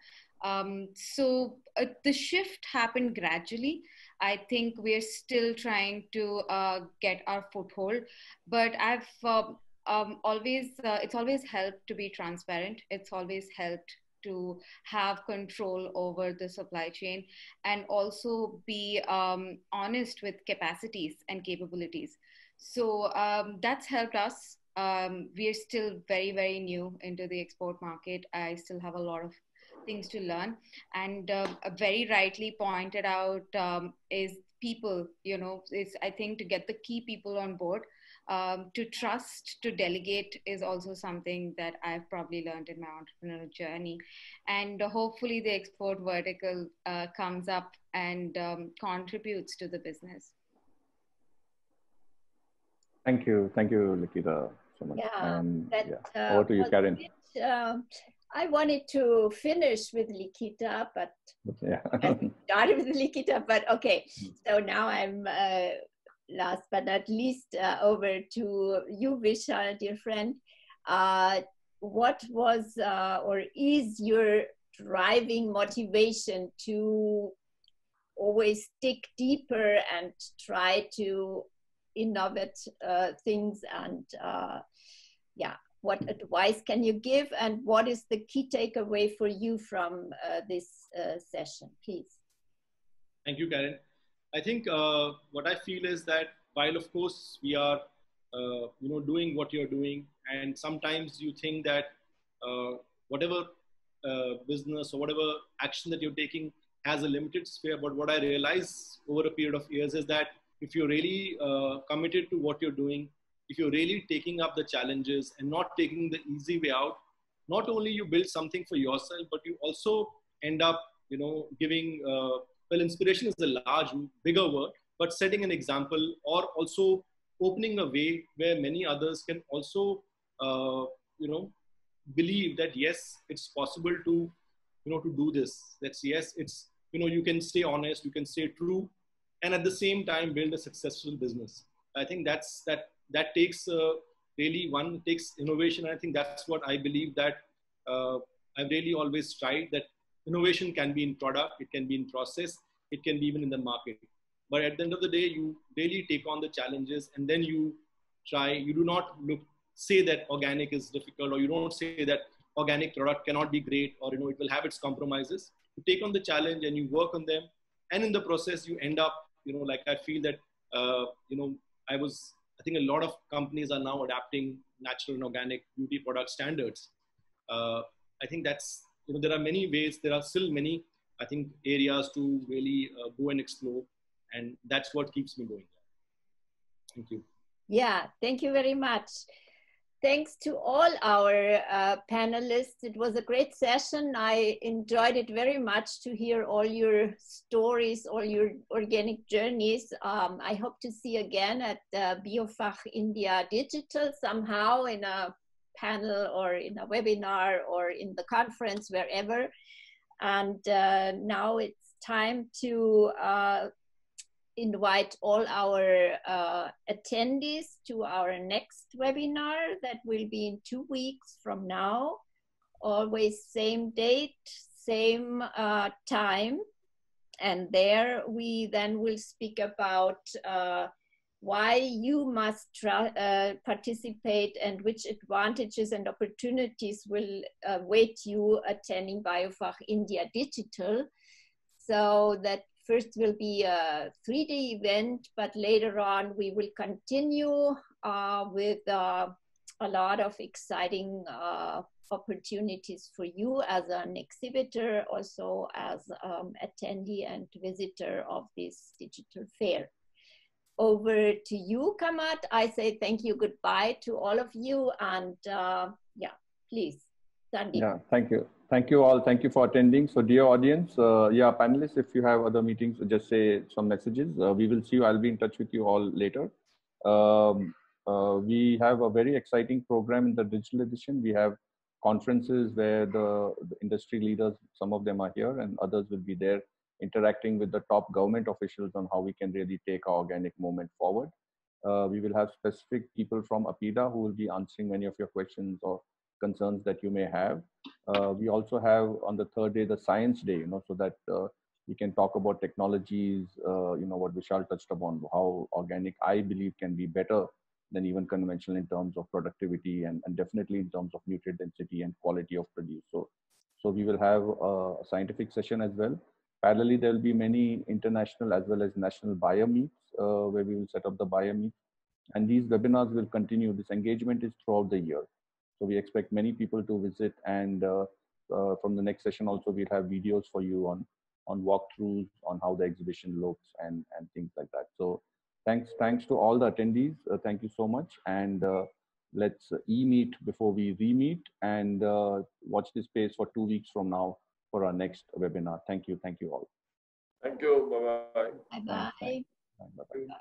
Um, so uh, the shift happened gradually. I think we're still trying to uh, get our foothold, but I've um, um always uh, it's always helped to be transparent. It's always helped to have control over the supply chain and also be um, honest with capacities and capabilities. So um, that's helped us. Um, we're still very, very new into the export market. I still have a lot of things to learn. And uh, very rightly pointed out um, is people, you know, it's, I think to get the key people on board um, to trust, to delegate is also something that I've probably learned in my entrepreneurial journey. And uh, hopefully, the export vertical uh, comes up and um, contributes to the business. Thank you. Thank you, Likitha, so much. Yeah, um, that, yeah. Over to you, Karin. It, uh, I wanted to finish with Likitha, but yeah. [LAUGHS] started with Likitha, but okay. Hmm. So now I'm uh, last but not least, uh, over to you, Vishal, dear friend. Uh, what was uh, or is your driving motivation to always dig deeper and try to innovate uh, things and uh, yeah what advice can you give and what is the key takeaway for you from uh, this session please thank you karin I think uh, what I feel is that while of course we are, uh, you know, doing what you're doing, and sometimes you think that uh, whatever uh, business or whatever action that you're taking has a limited sphere. But what I realize over a period of years is that if you're really uh, committed to what you're doing, if you're really taking up the challenges and not taking the easy way out, not only you build something for yourself, but you also end up, you know, giving uh, well, inspiration is a large, bigger word, but setting an example or also opening a way where many others can also, uh, you know, believe that yes, it's possible to, you know, to do this. That's yes, it's, you know, you can stay honest, you can stay true, and at the same time build a successful business. I think that's that that takes uh, really one takes innovation. and I think that's what I believe that uh, I've really always tried that innovation can be in product, it can be in process, it can be even in the market. But at the end of the day, you really take on the challenges and then you try, you do not look, say that organic is difficult or you don't say that organic product cannot be great or you know it will have its compromises. You take on the challenge and you work on them. And in the process, you end up, you know, like I feel that uh, you know, I was, I think a lot of companies are now adapting natural and organic beauty product standards. Uh, I think that's, you know, there are many ways, there are still many, I think, areas to really uh, go and explore. And that's what keeps me going. Thank you. Yeah, thank you very much. Thanks to all our uh, panelists. It was a great session. I enjoyed it very much to hear all your stories, all your organic journeys. Um, I hope to see again at uh, BioFach India Digital somehow in a panel or in a webinar or in the conference, wherever. And uh, now it's time to uh, invite all our uh, attendees to our next webinar that will be in two weeks from now. Always same date, same uh, time. And there we then will speak about uh, why you must uh, participate and which advantages and opportunities will await you attending BioFach India Digital so that first will be a three-day event, but later on we will continue uh, with uh, a lot of exciting uh, opportunities for you as an exhibitor, also as um, attendee and visitor of this digital fair. Over to you, Kamat. I say thank you, goodbye to all of you, and uh, yeah, please, Sandeep. Yeah, thank you. Thank you all. Thank you for attending. So dear audience, uh, yeah, panelists, if you have other meetings, just say some messages. Uh, we will see you. I'll be in touch with you all later. Um, uh, we have a very exciting program in the digital edition. We have conferences where the, the, industry leaders, some of them are here and others will be there interacting with the top government officials on how we can really take our organic movement forward. Uh, we will have specific people from APEDA who will be answering many of your questions or concerns that you may have. Uh, we also have on the third day the science day, you know, so that uh, we can talk about technologies, uh, you know, what Vishal touched upon, how organic I believe can be better than even conventional in terms of productivity and, and definitely in terms of nutrient density and quality of produce. So, so we will have a scientific session as well. Parallelly, there will be many international as well as national buyer meets uh, where we will set up the buyer meets. And these webinars will continue. This engagement is throughout the year. So we expect many people to visit and uh, uh, from the next session also we'll have videos for you on on walkthroughs on how the exhibition looks and and things like that. So thanks thanks to all the attendees. Uh, thank you so much and uh, let's e-meet before we re-meet and uh, watch this space for two weeks from now for our next webinar. Thank you. Thank you all. Thank you. Bye-bye. Bye-bye. Bye-bye.